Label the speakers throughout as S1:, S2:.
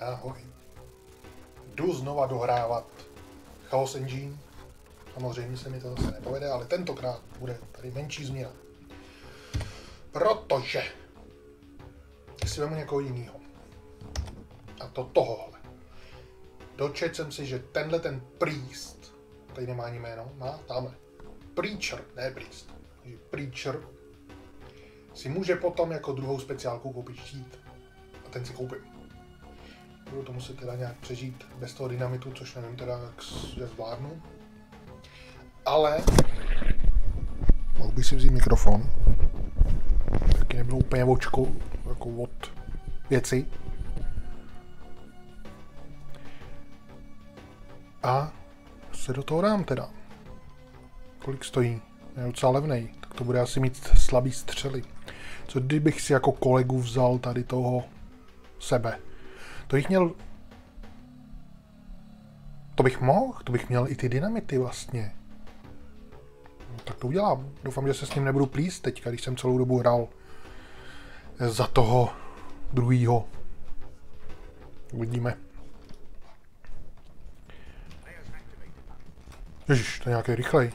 S1: Ahoj. Jdu znova dohrávat Chaos Engine. Samozřejmě se mi to zase nepovede, ale tentokrát bude tady menší změna. Protože si vemu někoho jiného. A to tohohle. Dočet jsem si, že tenhle ten priest, tady nemá ani jméno, má tamhle. Preacher, ne priest. Preacher si může potom jako druhou speciálku koupit štít. A ten si koupím. Budu to muset teda nějak přežít bez toho dynamitu, což nevím teda, jak, jak zvládnu. Ale mohl bych si vzít mikrofon. Taky nebylo úplně očko, jako od věci. A se do toho dám teda. Kolik stojí? Je docela levnej, tak to bude asi mít slabý střely. Co kdybych si jako kolegu vzal tady toho sebe? To bych měl... To bych mohl, to bych měl i ty dynamity vlastně. No, tak to udělám. Doufám, že se s ním nebudu plíst teďka, když jsem celou dobu hrál za toho druhýho. Uvidíme. Ježiš, to je nějaký rychlej.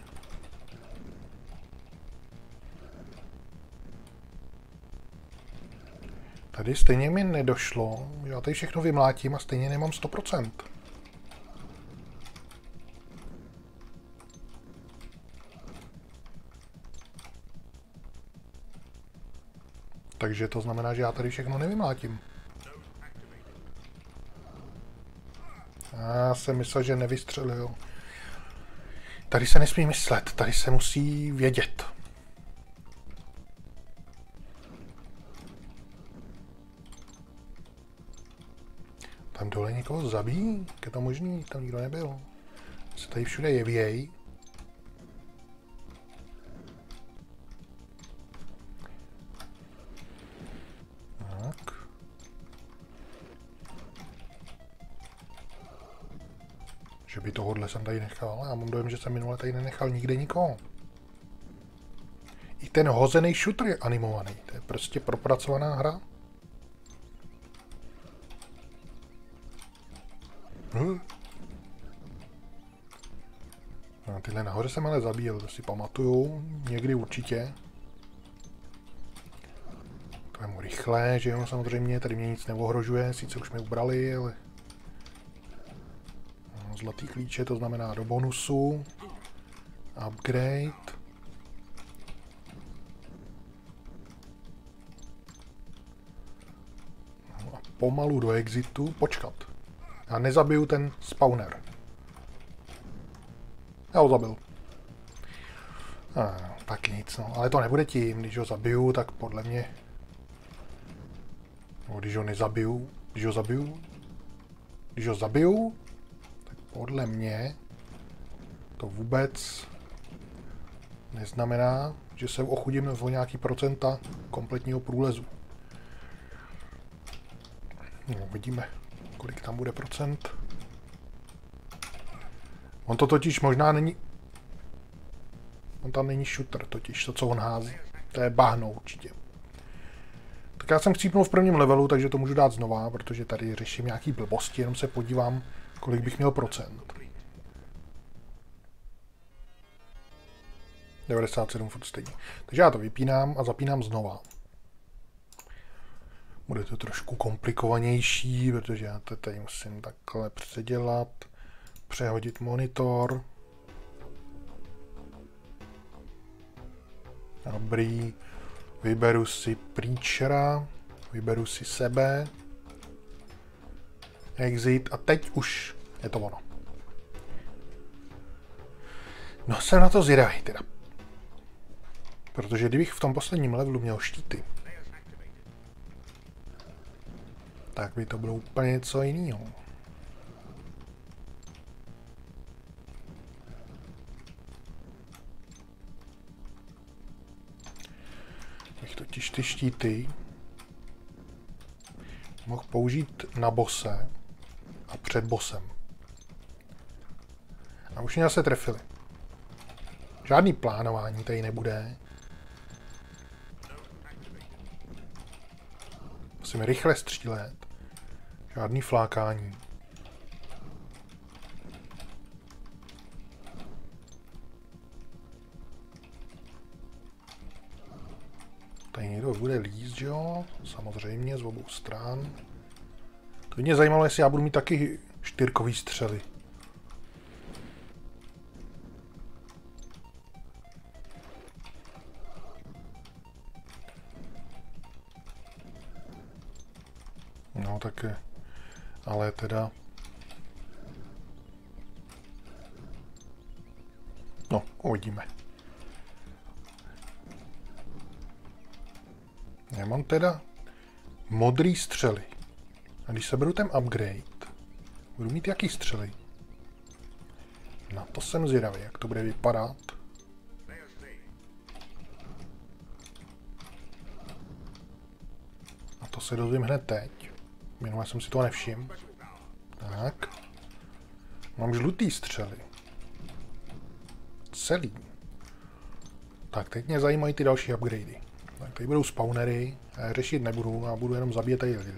S1: Tady stejně mi nedošlo. Já tady všechno vymlátím a stejně nemám 100%. Takže to znamená, že já tady všechno nevymlátím. Já jsem myslel, že nevystřelil. Tady se nesmí myslet, tady se musí vědět. Tam dole někoho zabíjí? Je to možný? Tam nikdo nebyl. Se tady všude jevěj. Tak. Že by tohohle jsem tady nechal. Já mám dojem, že jsem minule tady nenechal nikde nikoho. I ten hozený shooter je animovaný. To je prostě propracovaná hra. Hm? A tyhle nahoře jsem ale zabíjel, to si pamatuju, někdy určitě. To je mu rychlé, že jo, samozřejmě, tady mě nic neohrožuje, sice už mi ubrali, ale... No, zlatý klíče, to znamená do bonusu. Upgrade. No a pomalu do exitu, počkat. Já nezabiju ten spawner. Já ho zabil. A, tak nic, no. Ale to nebude tím, když ho zabiju, tak podle mě... No, když ho nezabiju, když ho zabiju, když ho zabiju, tak podle mě to vůbec neznamená, že se ochudím o nějaký procenta kompletního průlezu. No, vidíme kolik tam bude procent. On to totiž možná není... On tam není shooter totiž, to co on hází. To je bahno určitě. Tak já jsem chcípnul v prvním levelu, takže to můžu dát znova, protože tady řeším nějaký blbosti, jenom se podívám, kolik bych měl procent. 97 furt stejně. Takže já to vypínám a zapínám znova. Bude to trošku komplikovanější, protože já to tady musím takhle předělat, přehodit monitor. Dobrý. Vyberu si Preachera, vyberu si sebe. Exit a teď už je to ono. No jsem na to zvědavý teda. Protože kdybych v tom posledním levelu měl štíty, tak by to bylo úplně něco jiného. Bych totiž ty štíty mohl použít na bose a před bosem. A už mě se trefili. Žádný plánování tady nebude. Musíme rychle střílet. Žádný flákání. Tady někdo bude líst, že jo? Samozřejmě z obou stran. To by mě zajímalo, jestli já budu mít taky čtyřkový střely. No. Ale teda... No, uvidíme. Já mám teda modrý střely. A když se beru ten upgrade, budu mít jaký střely? Na to jsem zvědavý, jak to bude vypadat. A to se dozvím hned teď. Minule jsem si to nevšiml. Tak. Mám žlutý střely. Celý. Tak, teď mě zajímají ty další upgradey. Tak tady budou spawnery, řešit nebudu, a budu jenom zabíjet tady lidi.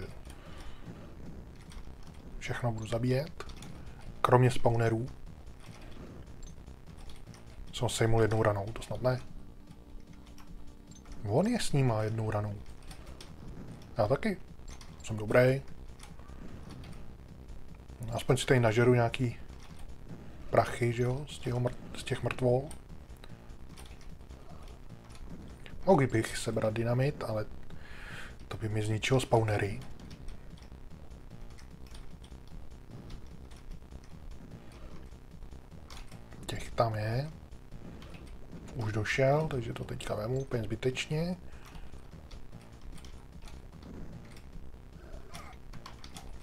S1: Všechno budu zabíjet, kromě spawnerů. Jsem sejmul jednou ranou, to snad ne. On je s ním jednou ranou. Já taky. Jsem dobrý. Aspoň si tady nažeru nějaký prachy, že jo, z těch, mrt z těch mrtvol. Mohl bych sebrat dynamit, ale to by mi zničilo spawnery. Těch tam je. Už došel, takže to teďka vemu úplně zbytečně.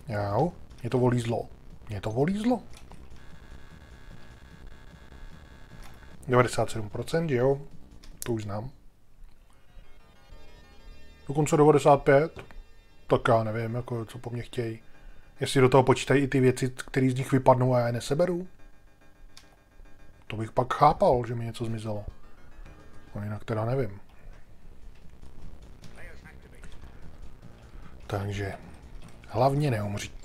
S1: Jau, mě to volí zlo. Mě to volí zlo. 97%, jo? To už znám. Dokonce 95. Tak já nevím, jako, co po mně chtějí. Jestli do toho počítají i ty věci, které z nich vypadnou a já je neseberu. To bych pak chápal, že mi něco zmizelo. No jinak teda nevím. Takže hlavně neumřít.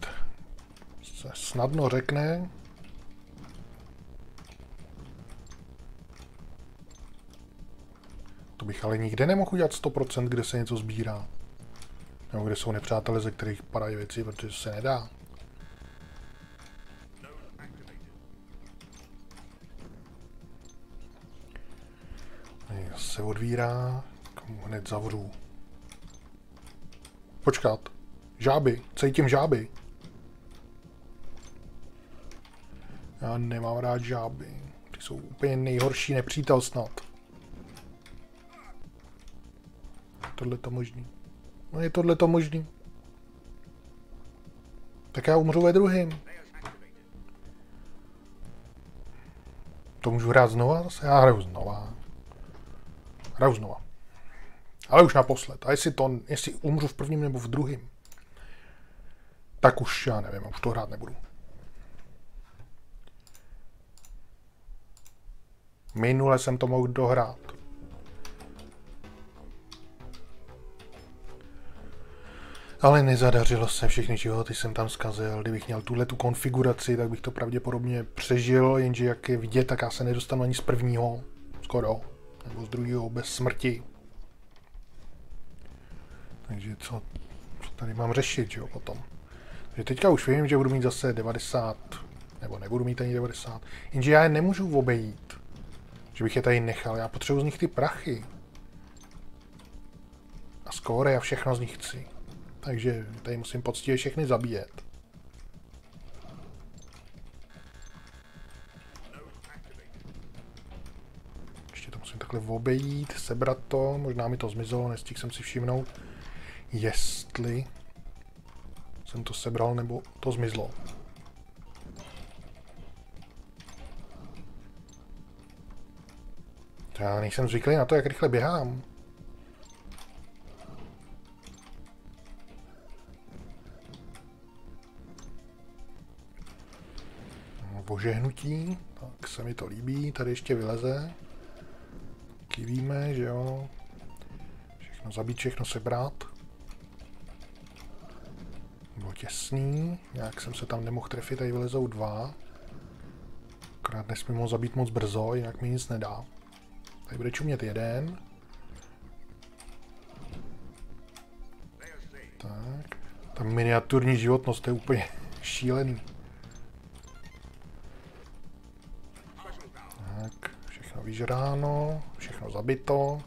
S1: Se snadno řekne, To bych ale nikde nemohl udělat 100%, kde se něco sbírá. Nebo kde jsou nepřátelé, ze kterých padají věci, protože se nedá. se odvírá, komu hned zavřu. Počkat. Žáby. Cítím žáby. Já nemám rád žáby. Ty jsou úplně nejhorší nepřítel snad. tohle to možný. No je tohle to možný. Tak já umřu ve druhým. To můžu hrát znova? Zase já hraju znova. Hraju znova. Ale už naposled. A jestli, to, jestli umřu v prvním nebo v druhém, tak už já nevím, už to hrát nebudu. Minule jsem to mohl dohrát. Ale nezadařilo se, všechny životy jsem tam zkazil. Kdybych měl tuhle tu konfiguraci, tak bych to pravděpodobně přežil, jenže jak je vidět, tak já se nedostanu ani z prvního, skoro, nebo z druhého bez smrti. Takže co, co tady mám řešit, jo, potom. Takže teďka už vím, že budu mít zase 90, nebo nebudu mít ani 90, jenže já je nemůžu obejít. Že bych je tady nechal, já potřebuji z nich ty prachy. A skóre já všechno z nich chci. Takže tady musím poctivě všechny zabíjet. Ještě to musím takhle obejít, sebrat to, možná mi to zmizelo, nestihl jsem si všimnout, jestli jsem to sebral nebo to zmizlo. Já nejsem zvyklý na to, jak rychle běhám. požehnutí, tak se mi to líbí, tady ještě vyleze. Kivíme, že jo. Všechno zabít, všechno sebrat. Nebo těsný. Nějak jsem se tam nemohl trefit, tady vylezou dva. Akorát nesmím ho zabít moc brzo, jinak mi nic nedá. Tady bude čumět jeden. Tak. Ta miniaturní životnost, to je úplně šílený. Tak, všechno vyžráno, všechno zabito.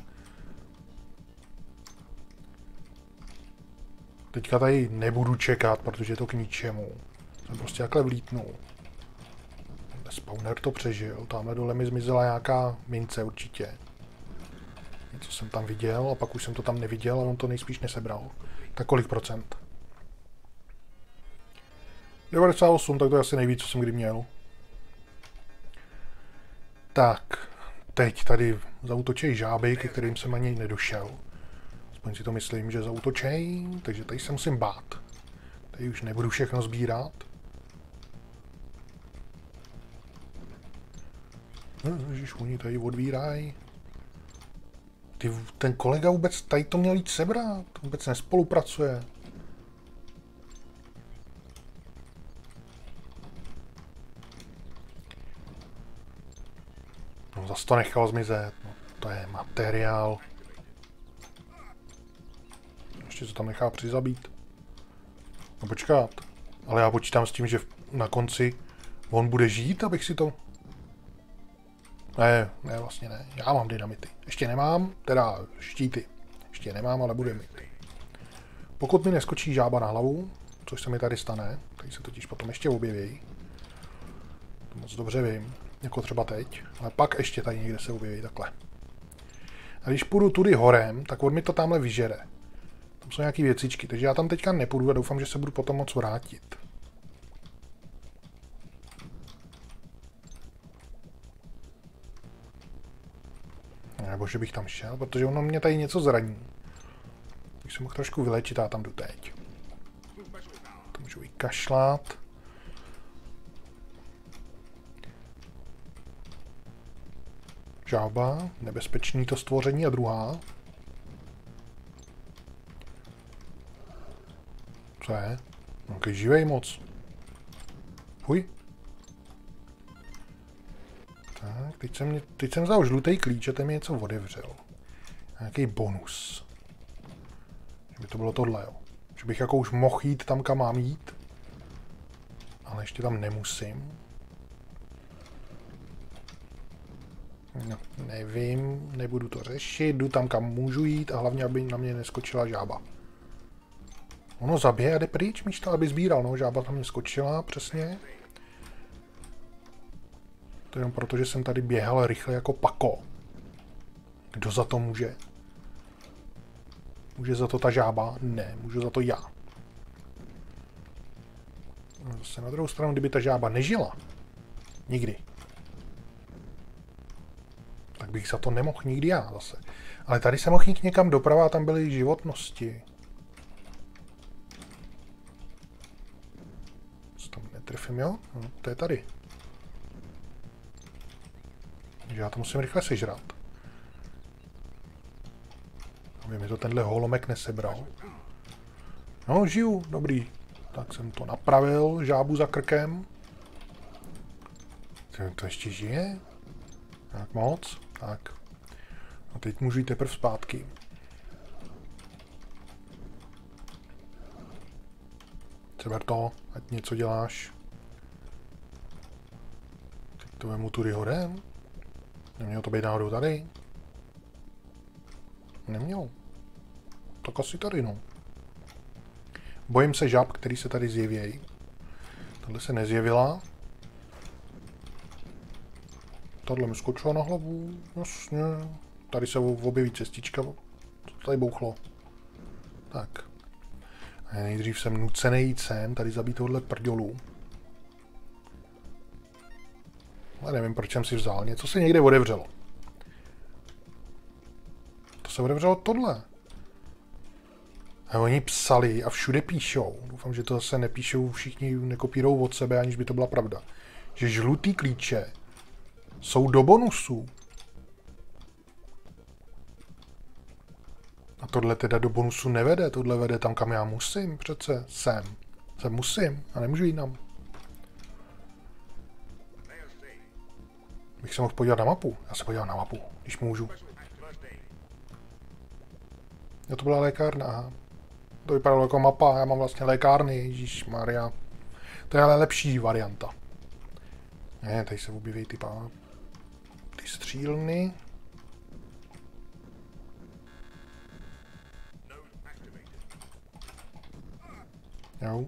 S1: Teďka tady nebudu čekat, protože je to k ničemu. Jsem prostě takhle vlítnul. Spawner to přežil. Tamhle dole mi zmizela nějaká mince určitě. Něco jsem tam viděl a pak už jsem to tam neviděl a on to nejspíš nesebral. Tak kolik procent? 98, tak to je asi nejvíc, co jsem kdy měl. Tak, teď tady zautočí žáby, ke kterým jsem ani nedošel. Aspoň si to myslím, že zautočej, takže tady se musím bát. Tady už nebudu všechno sbírat. No, ježiš, oni tady odvírají. Ty, ten kolega vůbec tady to měl jít sebrat, vůbec nespolupracuje. No zase to nechal zmizet, no, to je materiál. Ještě se tam nechá přizabít. No počkat, ale já počítám s tím, že na konci on bude žít, abych si to ne, ne, vlastně ne. Já mám dynamity. Ještě nemám, teda štíty. Ještě nemám, ale bude mít. Pokud mi neskočí žába na hlavu, což se mi tady stane, tady se totiž potom ještě objeví. To moc dobře vím, jako třeba teď, ale pak ještě tady někde se objeví takhle. A když půjdu tudy horem, tak on mi to tamhle vyžere. Tam jsou nějaké věcičky, takže já tam teďka nepůjdu a doufám, že se budu potom moc vrátit. Nebo že bych tam šel, protože ono mě tady něco zraní. Bych se mohl trošku vylečit a tam jdu teď. To můžu kašlat. Žába, nebezpečný to stvoření a druhá. Co je? Nějaký živej moc. Fuj. Tak, teď jsem, teď jsem vzal žlutý klíč a ten mi něco odevřel. Nějaký bonus. Že by to bylo tohle, jo. Že bych jako už mohl jít tam, kam mám jít. Ale ještě tam nemusím. No, nevím, nebudu to řešit, jdu tam, kam můžu jít a hlavně, aby na mě neskočila žába. Ono zabije a jde pryč místo, aby sbíral, no, žába tam mě skočila, přesně. To jenom proto, že jsem tady běhal rychle jako pako. Kdo za to může? Může za to ta žába? Ne, můžu za to já. No zase na druhou stranu, kdyby ta žába nežila, nikdy, tak bych za to nemohl nikdy já zase. Ale tady jsem mohl někam doprava a tam byly životnosti. Co tam netrefím, jo? No, to je tady. Takže já to musím rychle sežrat. Aby mi to tenhle holomek nesebral. No, žiju, dobrý. Tak jsem to napravil, žábu za krkem. To ještě žije? Tak moc? Tak. A teď můžu jít teprve zpátky. Seber to, ať něco děláš. Teď to vemu tudy horem. Nemělo to být náhodou tady? Nemělo. Tak asi tady, no. Bojím se žab, který se tady zjevějí. Tohle se nezjevila. Tohle mi skočilo na hlavu. Jasně. Tady se objeví cestička. Co tady bouchlo? Tak. Nejdřív jsem nucený jít sem, tady zabít tohle prdělu. Ale nevím, proč jsem si vzal. Něco se někde odevřelo. To se odevřelo tohle. A oni psali a všude píšou. Doufám, že to zase nepíšou všichni, nekopírou od sebe, aniž by to byla pravda. Že žlutý klíče jsou do bonusů. A tohle teda do bonusu nevede, tohle vede tam, kam já musím, přece sem. Se musím a nemůžu jinam. Bych se mohl podívat na mapu. Já se podívám na mapu, když můžu. Jo, to byla lékárna. To vypadalo jako mapa, já mám vlastně lékárny, Ježíš Maria. To je ale lepší varianta. Ne, tady se objeví ty pá... ty střílny. Jo.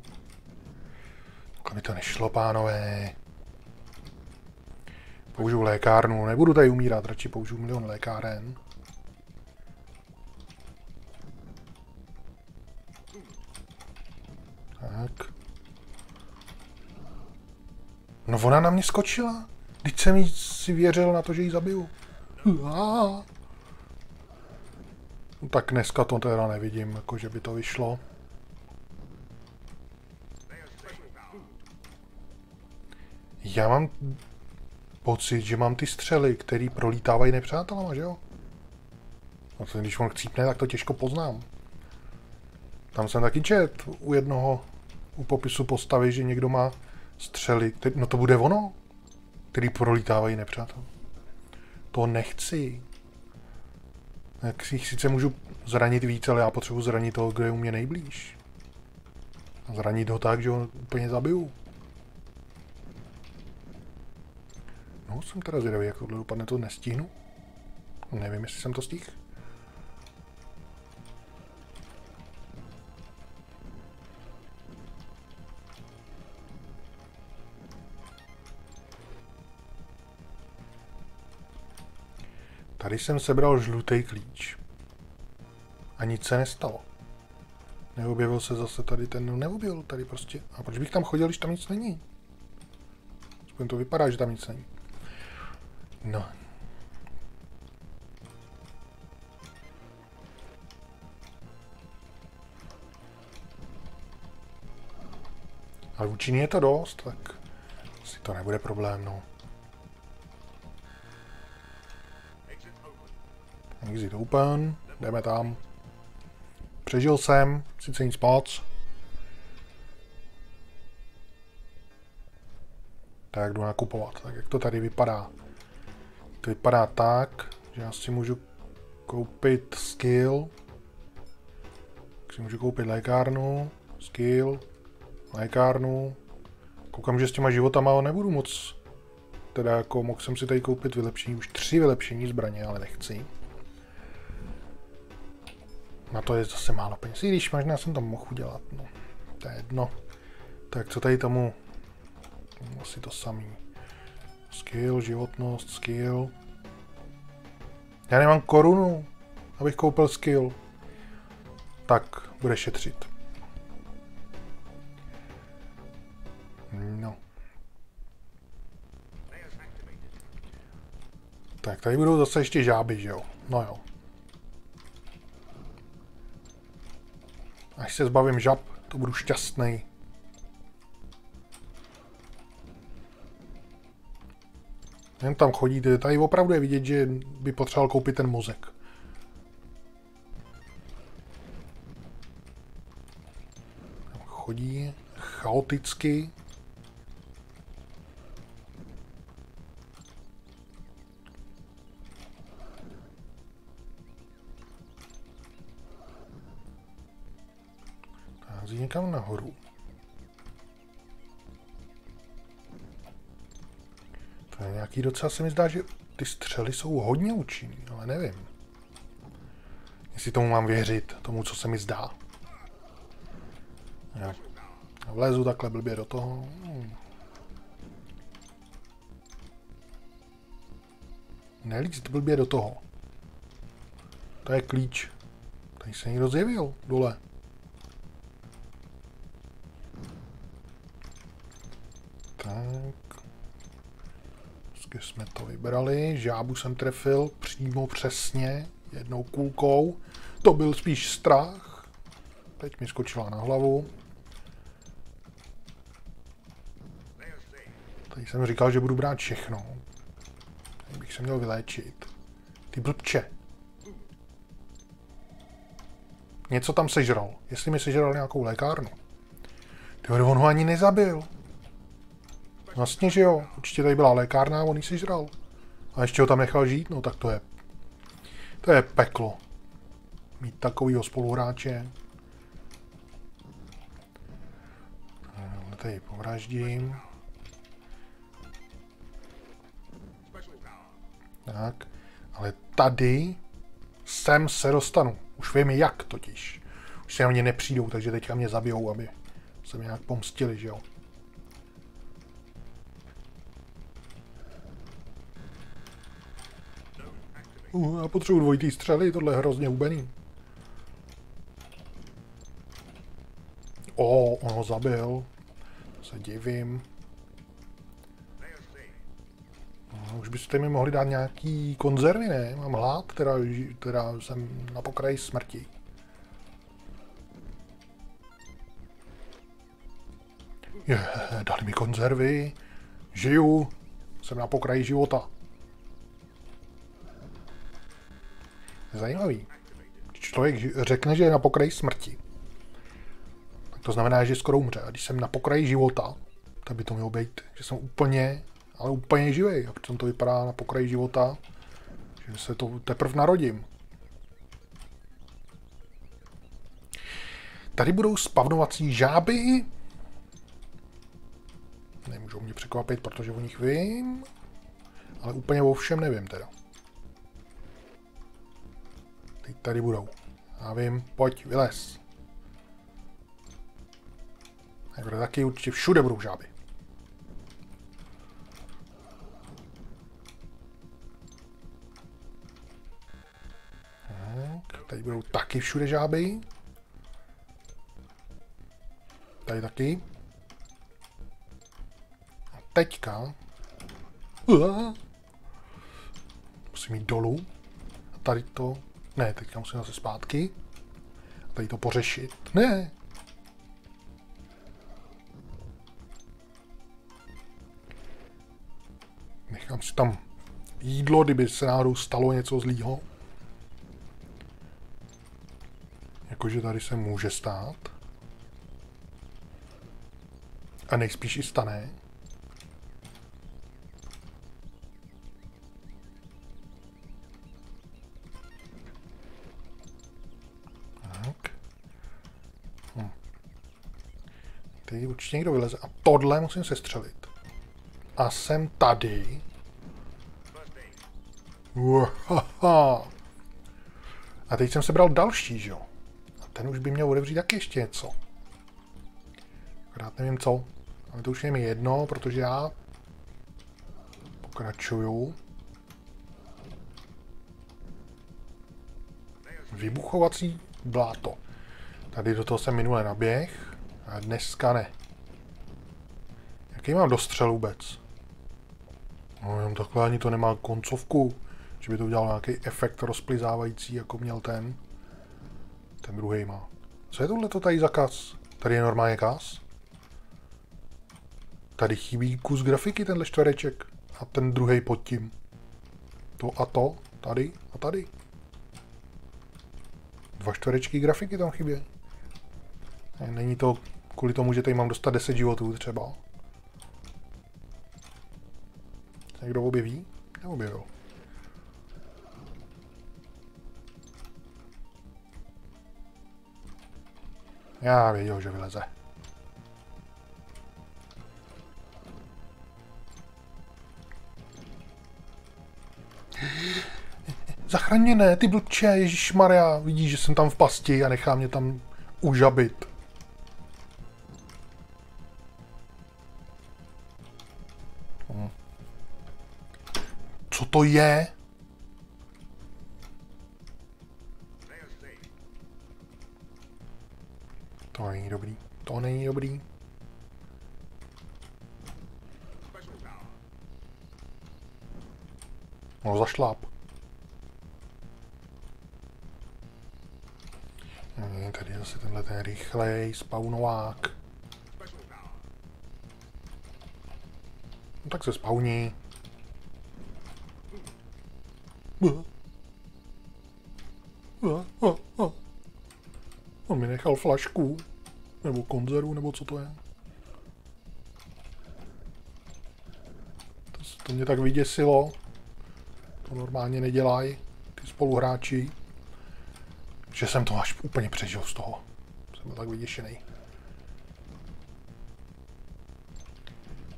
S1: Aby to nešlo, pánové. Použiju lékárnu, nebudu tady umírat, radši použiju milion lékáren. Tak. No ona na mě skočila. Teď jsem jí si věřil na to, že ji zabiju. No, tak dneska to teda nevidím, jako že by to vyšlo. Já mám pocit, že mám ty střely, které prolítávají nepřátelama, že jo? A to, když on chcípne, tak to těžko poznám. Tam jsem taky čet u jednoho, u popisu postavy, že někdo má střely. No to bude ono, který prolítávají nepřátel. To nechci. Jak si jich sice můžu zranit víc, ale já potřebuji zranit toho, kdo je u mě nejblíž. Zranit ho tak, že ho úplně zabiju. No, jsem teda zvědavý, jak tohle dopadne, to nestihnu. Nevím, jestli jsem to stihl. Tady jsem sebral žlutý klíč. A nic se nestalo. Neobjevil se zase tady ten, neobjevil tady prostě. A proč bych tam chodil, když tam nic není? Aspoň to vypadá, že tam nic není. No. Ale účinný je to dost, tak si to nebude problém, no. Exit open, jdeme tam. Přežil jsem, sice nic moc. Tak jdu nakupovat. Tak jak to tady vypadá? To vypadá tak, že já si můžu koupit skill. Tak si můžu koupit lékárnu, skill, lékárnu. Koukám, že s těma životama nebudu moc. Teda jako mohl jsem si tady koupit vylepšení, už tři vylepšení zbraně, ale nechci. Na to je zase málo peněz. I když možná jsem to mohl udělat, no. To je jedno. Tak co tady tomu? Asi to samý. Skill, životnost, skill. Já nemám korunu, abych koupil skill. Tak, bude šetřit. No. Tak, tady budou zase ještě žáby, že jo? No jo. Až se zbavím žab, to budu šťastný. Jen tam chodíte, tady opravdu je vidět, že by potřeboval koupit ten mozek. Chodí chaoticky. Hází někam nahoru. Je nějaký docela se mi zdá, že ty střely jsou hodně účinný, ale nevím. Jestli tomu mám věřit, tomu, co se mi zdá. Já vlezu takhle blbě do toho. Nelíct blbě do toho. To je klíč. Tady se někdo zjevil dole. Tak. Vždycky jsme to vybrali. Žábu jsem trefil přímo přesně jednou kulkou. To byl spíš strach. Teď mi skočila na hlavu. Tady jsem říkal, že budu brát všechno. Tady bych se měl vyléčit. Ty blbče. Něco tam sežral. Jestli mi sežral nějakou lékárnu. Jo, on ho ani nezabil. Vlastně, že jo. Určitě tady byla lékárna a on ji sežral. A ještě ho tam nechal žít, no tak to je... To je peklo. Mít takovýho spoluhráče. Tady povraždím. Tak. Ale tady sem se dostanu. Už vím jak totiž. Už se na mě nepřijdou, takže teďka mě zabijou, aby se mě nějak pomstili, že jo. Uh, já potřebuji dvojitý střely, tohle je hrozně hubený. O, on ho zabil. Se divím. No, už byste mi mohli dát nějaký konzervy, ne? Mám hlad, teda, teda jsem na pokraji smrti. Je, dali mi konzervy. Žiju. Jsem na pokraji života. Zajímavý. Když člověk řekne, že je na pokraji smrti, tak to znamená, že skoro umře. A když jsem na pokraji života, tak by to mělo být, že jsem úplně, ale úplně živý. A přitom to vypadá na pokraji života, že se to teprve narodím. Tady budou spavnovací žáby. Nemůžou mě překvapit, protože o nich vím. Ale úplně o všem nevím teda. Tady budou. Já vím, pojď, vylez. bude taky určitě všude budou žáby. Tak, tady budou taky všude žáby. Tady taky. A teďka... Musím jít dolů. A tady to ne, teďka musím zase zpátky. A tady to pořešit. Ne! Nechám si tam jídlo, kdyby se náhodou stalo něco zlýho. Jakože tady se může stát. A nejspíš i stane. Určitě někdo vyleze. A tohle musím sestřelit. A jsem tady. Uhaha. A teď jsem sebral další, že jo? A ten už by měl odevřít taky ještě něco. Akorát nevím co. Ale to už je mi jedno, protože já pokračuju. Vybuchovací bláto. Tady do toho jsem minule naběh. A dneska ne. Jaký mám dostřel vůbec? No jenom takhle ani to nemá koncovku. Že by to udělal nějaký efekt rozplizávající, jako měl ten. Ten druhý má. Co je tohle to tady za kas? Tady je normálně kas? Tady chybí kus grafiky, tenhle čtvereček. A ten druhý pod tím. To a to. Tady a tady. Dva čtverečky grafiky tam chybí. Není to kvůli tomu, že tady mám dostat 10 životů třeba. Někdo objeví? Neobjevil. Já věděl, že vyleze. Zachraněné, ty blbče, Ježíš Maria, vidíš, že jsem tam v pasti a nechá mě tam užabit. To je? To není dobrý. To není dobrý. No zašláp. Tady zase tenhle ten rychlej spawnovák. No tak se spawní. On mi nechal flašku, nebo konzervu, nebo co to je. To, to mě tak vyděsilo. To normálně nedělají ty spoluhráči. Že jsem to až úplně přežil z toho. Jsem byl tak vyděšený.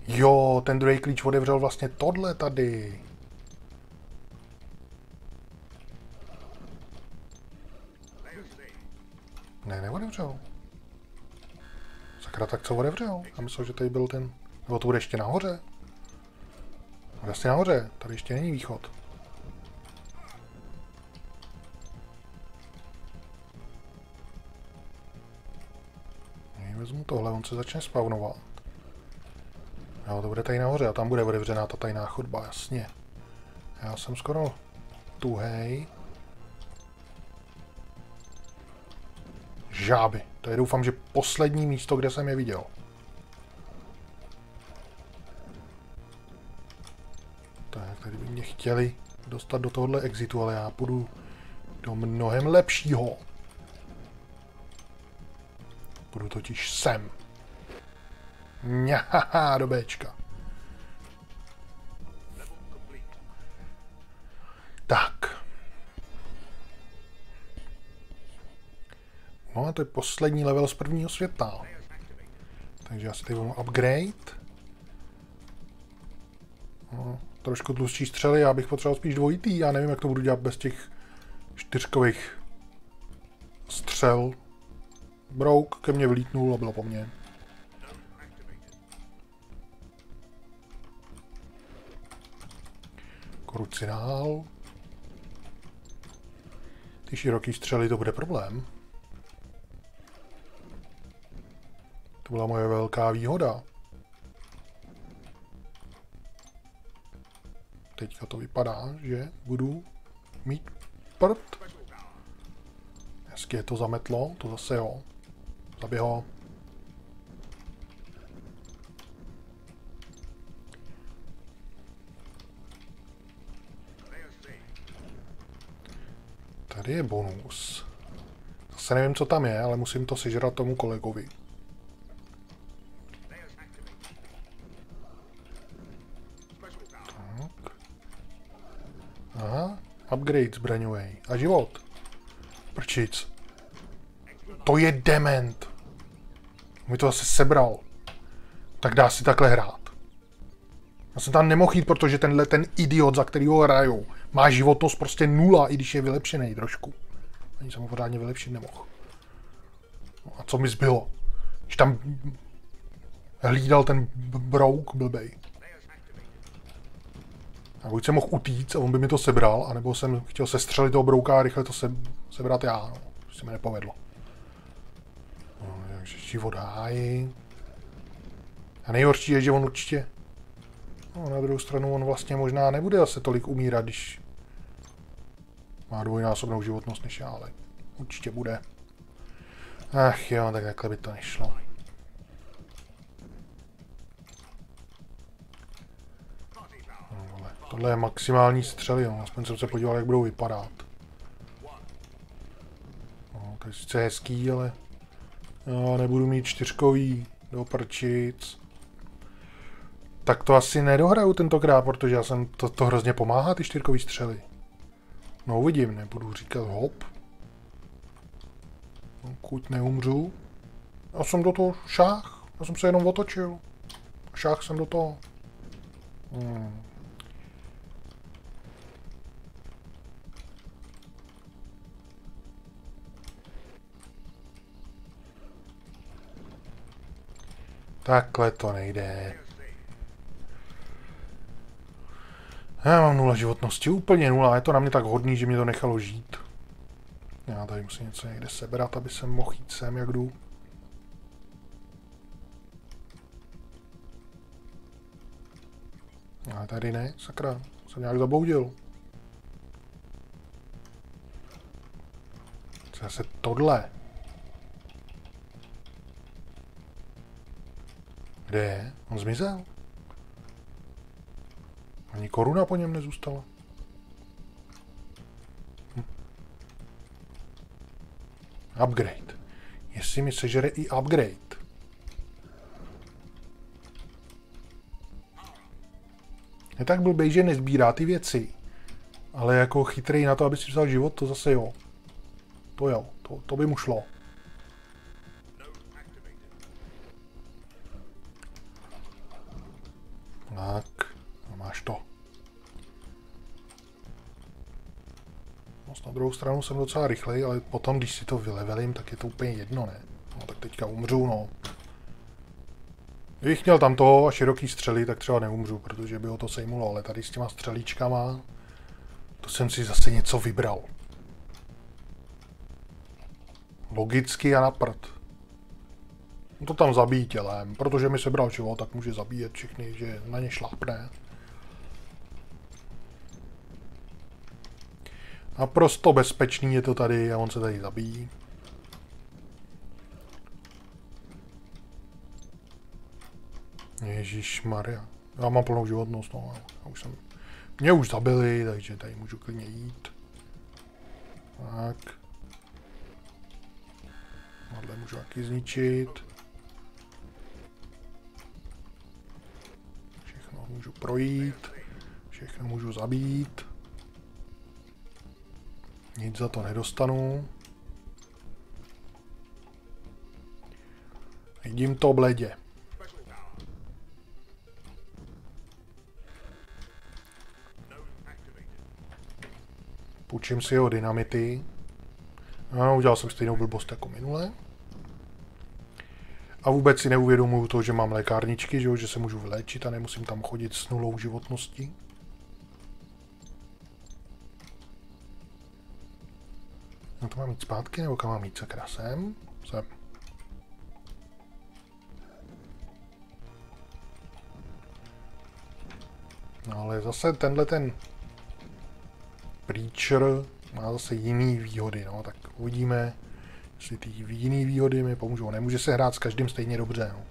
S1: Jo, ten druhý klíč otevřel vlastně tohle tady. Co otevřel? Já myslel, že tady byl ten... Nebo to bude ještě nahoře? Bude asi nahoře, tady ještě není východ. Nej, vezmu tohle, on se začne spawnovat. Jo, to bude tady nahoře a tam bude otevřená ta tajná chodba, jasně. Já jsem skoro tuhej. Žáby. To je doufám, že poslední místo, kde jsem je viděl. Tak, tady by mě chtěli dostat do tohohle exitu, ale já půjdu do mnohem lepšího. Půjdu totiž sem. Nhaha, do Bčka. To je poslední level z prvního světa. Takže já si tady upgrade. No, trošku tlustší střely, já bych potřeboval spíš dvojitý, já nevím, jak to budu dělat bez těch čtyřkových střel. Brouk ke mně vlítnul a bylo po mně. Krucinál. Ty široký střely, to bude problém. Byla moje velká výhoda. Teďka to vypadá, že budu mít prd. Hezky je to zametlo, to zase jo. Zabij ho. Tady je bonus. Zase nevím, co tam je, ale musím to sežrat tomu kolegovi. Upgrade zbraňový. A život. Prčic. To je dement. Mi to zase sebral. Tak dá si takhle hrát. Já jsem tam nemohl jít, protože tenhle ten idiot, za kterýho hraju, má životnost prostě nula, i když je vylepšený trošku. Ani jsem ho pořádně vylepšit nemohl. No a co mi zbylo? Když tam hlídal ten brouk blbej. A buď jsem mohl utíct a on by mi to sebral, anebo jsem chtěl sestřelit toho brouka a rychle to se, sebrat já. No, se mi nepovedlo. No, takže život hájí. A nejhorší je, že on určitě... No, na druhou stranu on vlastně možná nebude zase tolik umírat, když má dvojnásobnou životnost než já, ale určitě bude. Ach jo, tak takhle by to nešlo. Tohle je maximální střely, no. aspoň jsem se podíval, jak budou vypadat. No, to je sice hezký, ale já nebudu mít čtyřkový do prčic. Tak to asi nedohraju tentokrát, protože já jsem to, to hrozně pomáhá, ty čtyřkový střely. No uvidím, nebudu říkat hop. Pokud neumřu. Já jsem do toho šách. Já jsem se jenom otočil. Šách jsem do toho. Hmm. Takhle to nejde. Já mám nula životnosti, úplně nula, je to na mě tak hodný, že mě to nechalo žít. Já tady musím něco někde sebrat, aby jsem mohl jít sem, jak jdu. Ale tady ne, sakra, jsem nějak zaboudil. Co se tohle? Kde je? On zmizel? Ani koruna po něm nezůstala. Hm. Upgrade. Jestli mi sežere i upgrade. Je tak blbej, že nezbírá ty věci. Ale jako chytrý na to, aby si vzal život, to zase jo. To jo, to, to by mu šlo. Druhou stranu jsem docela rychlej, ale potom, když si to vylevelím, tak je to úplně jedno, ne? No tak teďka umřu, no. Kdybych měl tam toho a široký střely, tak třeba neumřu, protože by ho to sejmulo, ale tady s těma střelíčkama, to jsem si zase něco vybral. Logicky a na prd. No to tam zabíjí tělem, protože mi sebral život, tak může zabíjet všechny, že na ně šlápne. Naprosto bezpečný je to tady a on se tady zabíjí. Ježíš Maria. Já mám plnou životnost, no. Já už jsem... Mě už zabili, takže tady můžu klidně jít. Tak. Tohle můžu taky zničit. Všechno můžu projít. Všechno můžu zabít. Nic za to nedostanu. Vidím to bledě. Půjčím si jeho dynamity. No, udělal jsem stejnou blbost jako minule. A vůbec si neuvědomuju to, že mám lékárničky, že, že se můžu vyléčit a nemusím tam chodit s nulou životností. No to mám jít zpátky, nebo kam mám jít sakra sem? Sem. No ale zase tenhle ten Preacher má zase jiný výhody, no, tak uvidíme, jestli ty jiný výhody mi pomůžou. Nemůže se hrát s každým stejně dobře, no.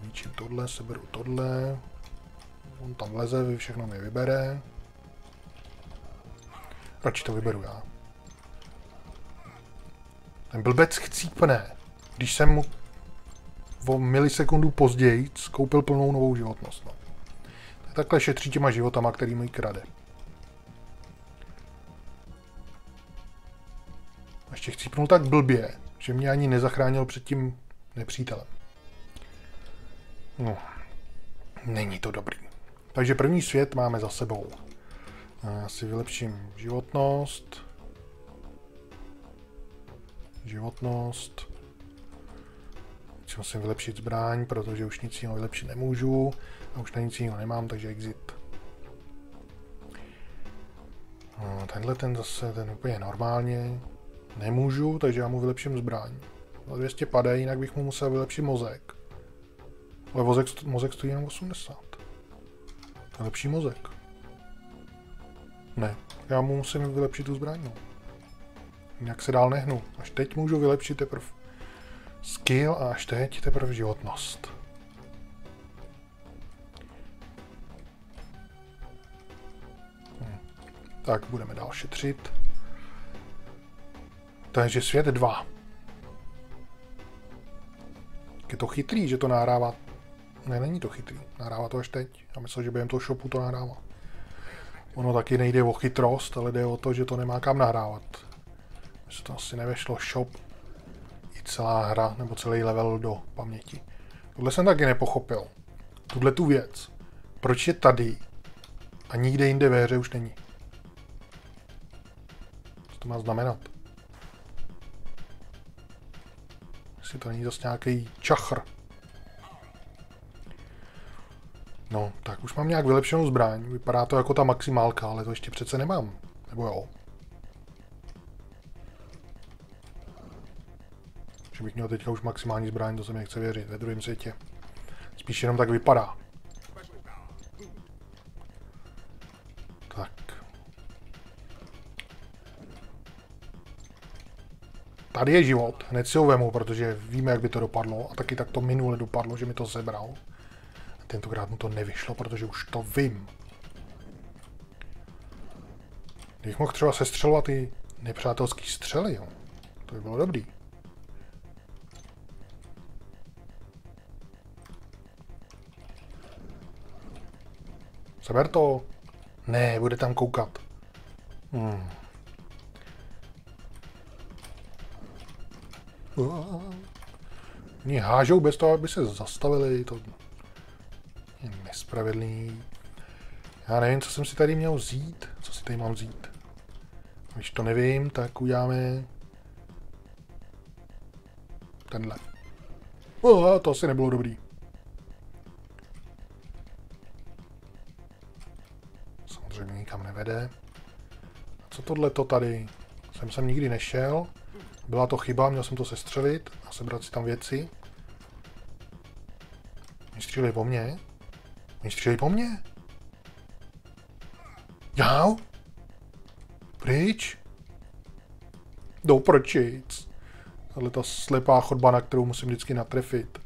S1: Zničím tohle, seberu tohle. On tam leze, všechno mi vybere. Radši to vyberu já. Ten blbec chcípne, když jsem mu o milisekundu později koupil plnou novou životnost. No. Takhle šetří těma životama, který mi krade. A ještě chcípnul tak blbě, že mě ani nezachránil před tím nepřítelem. No, není to dobrý. Takže první svět máme za sebou. Já si vylepším životnost. Životnost. Teď musím vylepšit zbraň, protože už nic jiného vylepšit nemůžu. A už na nic jiného nemám, takže exit. No, tenhle ten zase, ten úplně normálně. Nemůžu, takže já mu vylepším zbraň. Na 200 pade, jinak bych mu musel vylepšit mozek. Ale mozek, mozek stojí jenom 80. To je lepší mozek. Ne, já mu musím vylepšit tu zbraň, no. Jinak se dál nehnu. Až teď můžu vylepšit teprve skill a až teď teprve životnost. Hm. Tak, budeme dál šetřit. Takže svět 2. Je to chytrý, že to nahrává. Ne, není to chytrý. Nahrává to až teď. Já myslím, že během toho shopu to nahrává. Ono taky nejde o chytrost, ale jde o to, že to nemá kam nahrávat. Se to asi nevešlo shop i celá hra, nebo celý level do paměti. Tohle jsem taky nepochopil. Tuhle tu věc. Proč je tady a nikde jinde ve hře už není? Co to má znamenat? Jestli to není zase nějaký čachr. No, tak už mám nějak vylepšenou zbraň. Vypadá to jako ta maximálka, ale to ještě přece nemám. Nebo jo? Že bych měl teďka už maximální zbraň, to se mi nechce věřit ve druhém světě. Spíš jenom tak vypadá. Tak. Tady je život, hned si ho vemu, protože víme, jak by to dopadlo. A taky tak to minule dopadlo, že mi to zebral. Tentokrát mu to nevyšlo, protože už to vím. Kdybych mohl třeba sestřelovat i nepřátelský střely, jo. To by bylo dobrý. Seber to. Ne, bude tam koukat. Hmm. Oni hážou bez toho, aby se zastavili, to je nespravedlný. Já nevím, co jsem si tady měl vzít, co si tady mám vzít. Když to nevím, tak uděláme tenhle. Oh, to asi nebylo dobrý. Samozřejmě nikam nevede. Co tohle to tady? Jsem sem nikdy nešel. Byla to chyba, měl jsem to sestřelit a sebrat si tam věci. Oni stříleli po mně. Oni stříleli po mně. Jau? Pryč? Do prčic. Tahle ta slepá chodba, na kterou musím vždycky natrefit.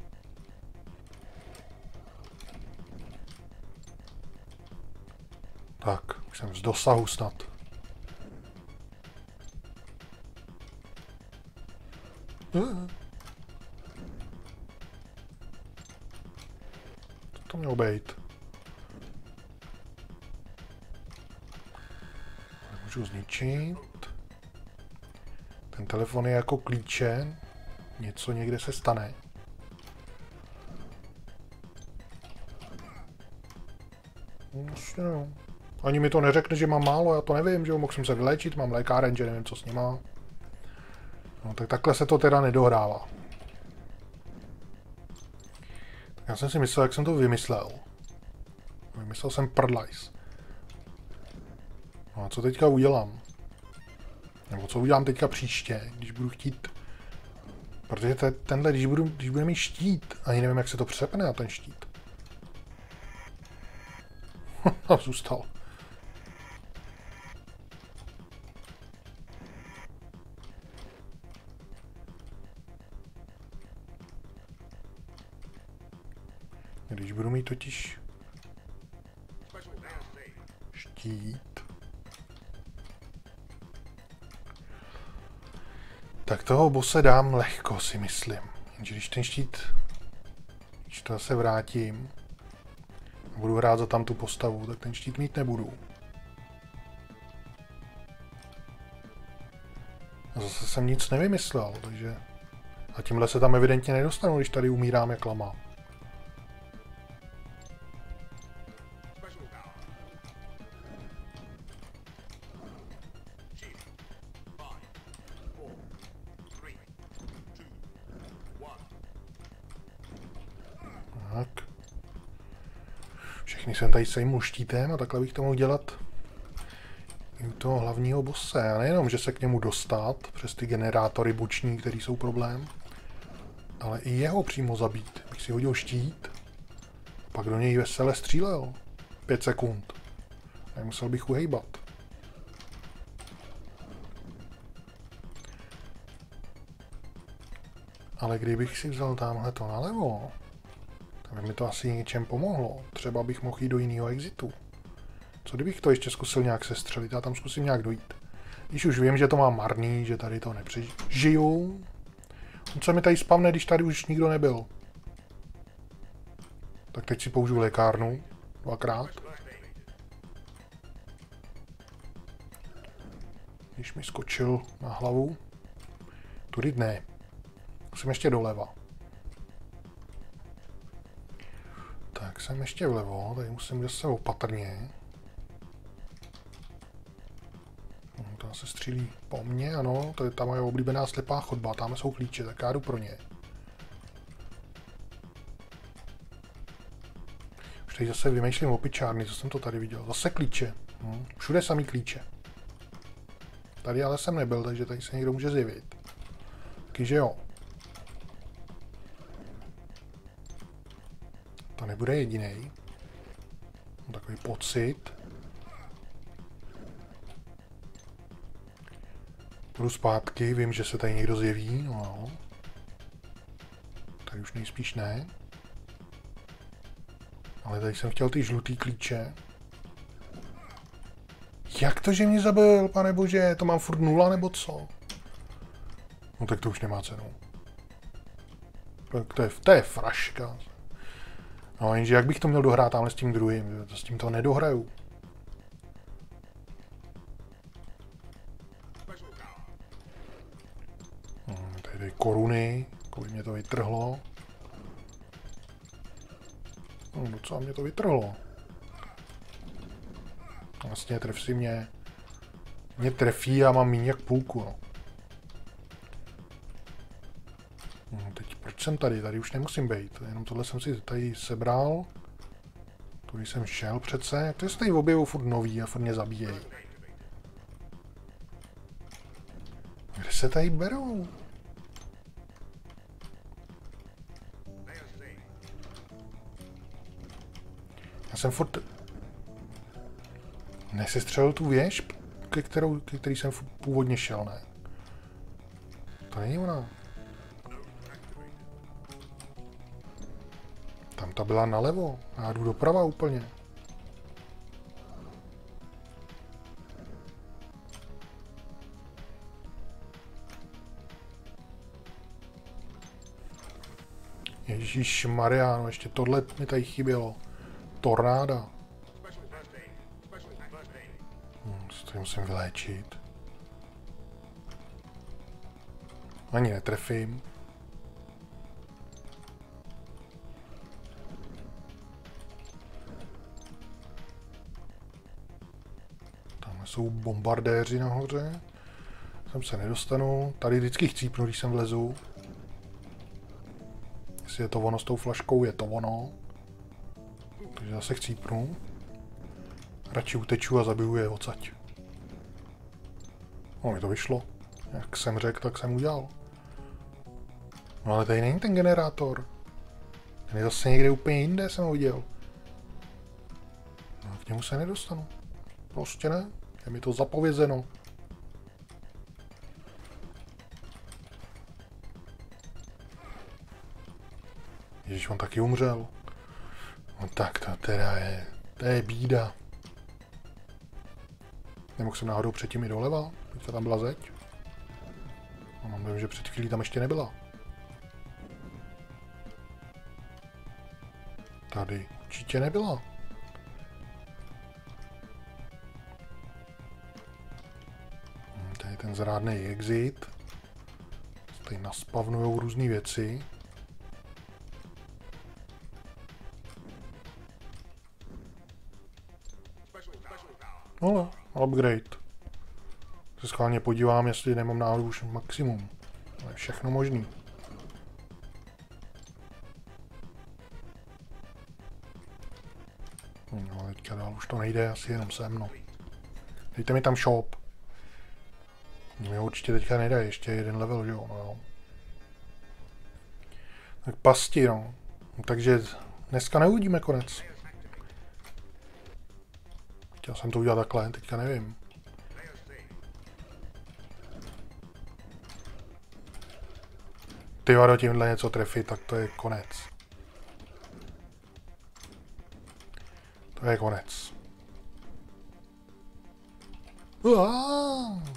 S1: Tak, už jsem z dosahu snad. Zničit. Ten telefon je jako klíče. Něco někde se stane. No. Ani mi to neřekne, že mám málo, já to nevím, že jo, mohl jsem se vyléčit, mám lékáren, že nevím, co s ním má. No tak takhle se to teda nedohrává. Já jsem si myslel, jak jsem to vymyslel. Vymyslel jsem prdlajs. No a co teďka udělám? Nebo co udělám teďka příště, když budu chtít... Protože te, tenhle, když, budu, když bude mít štít, ani nevím, jak se to přepne na ten štít. a zůstal. Když budu mít totiž štít, tak toho bose dám lehko, si myslím. Jenže když ten štít, když to zase vrátím, budu hrát za tam tu postavu, tak ten štít mít nebudu. A zase jsem nic nevymyslel, takže... A tímhle se tam evidentně nedostanu, když tady umírám jak lama. Tady sejmu štítem a takhle bych to mohl dělat i u toho hlavního bose. A nejenom, že se k němu dostat přes ty generátory buční, který jsou problém, ale i jeho přímo zabít. Bych si hodil štít, pak do něj vesele střílel. Pět sekund. Nemusel bych uhejbat. Ale kdybych si vzal tamhle to nalevo, tak mi to asi něčem pomohlo. Třeba bych mohl jít do jiného exitu. Co kdybych to ještě zkusil nějak sestřelit? Já tam zkusím nějak dojít. Když už vím, že to mám marný, že tady to nepřežiju. Co mi tady spavne, když tady už nikdo nebyl? Tak teď si použiju lékárnu. Dvakrát. Když mi skočil na hlavu. Tudy ne. Musím ještě doleva. Jsem ještě vlevo, tady musím zase opatrně. Hm, to se střílí po mně, ano, to je ta moje oblíbená slepá chodba, tam jsou klíče, tak já jdu pro ně. Už tady zase vymýšlím opičárny, co jsem to tady viděl. Zase klíče. Hm, všude samý klíče. Tady ale jsem nebyl, takže tady se někdo může zjevit. Takže jo. Nebude jediný. Mám takový pocit. Půjdu zpátky, vím, že se tady někdo zjeví, no. Tady už nejspíš ne. Ale tady jsem chtěl ty žlutý klíče. Jak to, že mě zabil, pane bože? To mám furt nula, nebo co? No tak to už nemá cenu. To, je, to je fraška. No jenže jak bych to měl dohrát tamhle s tím druhým? S tím to nedohraju. Hmm, tady koruny, kolik mě to vytrhlo. No, docela mě to vytrhlo. Vlastně tref si mě. Mě trefí a mám méně jak půlku, no. no. teď proč jsem tady? Tady už nemusím být. Jenom tohle jsem si tady sebral. Tudy jsem šel přece. To se tady objevu furt nový a furt mě zabíjejí. Kde se tady berou? Já jsem furt... Nesestřelil tu věž, ke, kterou, ke který jsem původně šel, ne? To není ona. Ta byla nalevo. Já jdu doprava úplně. Ježíš Mariano, ještě tohle mi tady chybělo. Tornáda. To musím vyléčit. Ani netrefím. Jsou bombardéři nahoře. Sem se nedostanu. Tady vždycky chcípnu, když sem vlezu. Jestli je to ono s tou flaškou, je to ono. Takže zase chcípnu. Radši uteču a zabiju je odsaď. No, mi to vyšlo. Jak jsem řekl, tak jsem udělal. No ale tady není ten generátor. Ten je zase někde úplně jinde, jsem ho viděl. No, k němu se nedostanu. Prostě ne. Je mi to zapovězeno. Ježíš, on taky umřel. No tak to teda je, to je bída. Nemohl jsem náhodou předtím i doleva? Teď tam byla zeď? No, mám dojem, že před chvílí tam ještě nebyla. Tady určitě nebyla. Zrádný exit. Tady naspavnujou různé věci. No, upgrade. Se schválně podívám, jestli nemám náhodou už maximum. Je všechno možný. No, teďka dál už to nejde, asi jenom se mnou. Dejte mi tam shop. Mě určitě teďka nejde, ještě jeden level, jo, no jo. Tak pasti, no. Takže dneska neuvidíme konec. Chtěl jsem to udělat takhle, teďka nevím. Ty do tímhle něco trefí, tak to je konec. To je konec. Uaaaa.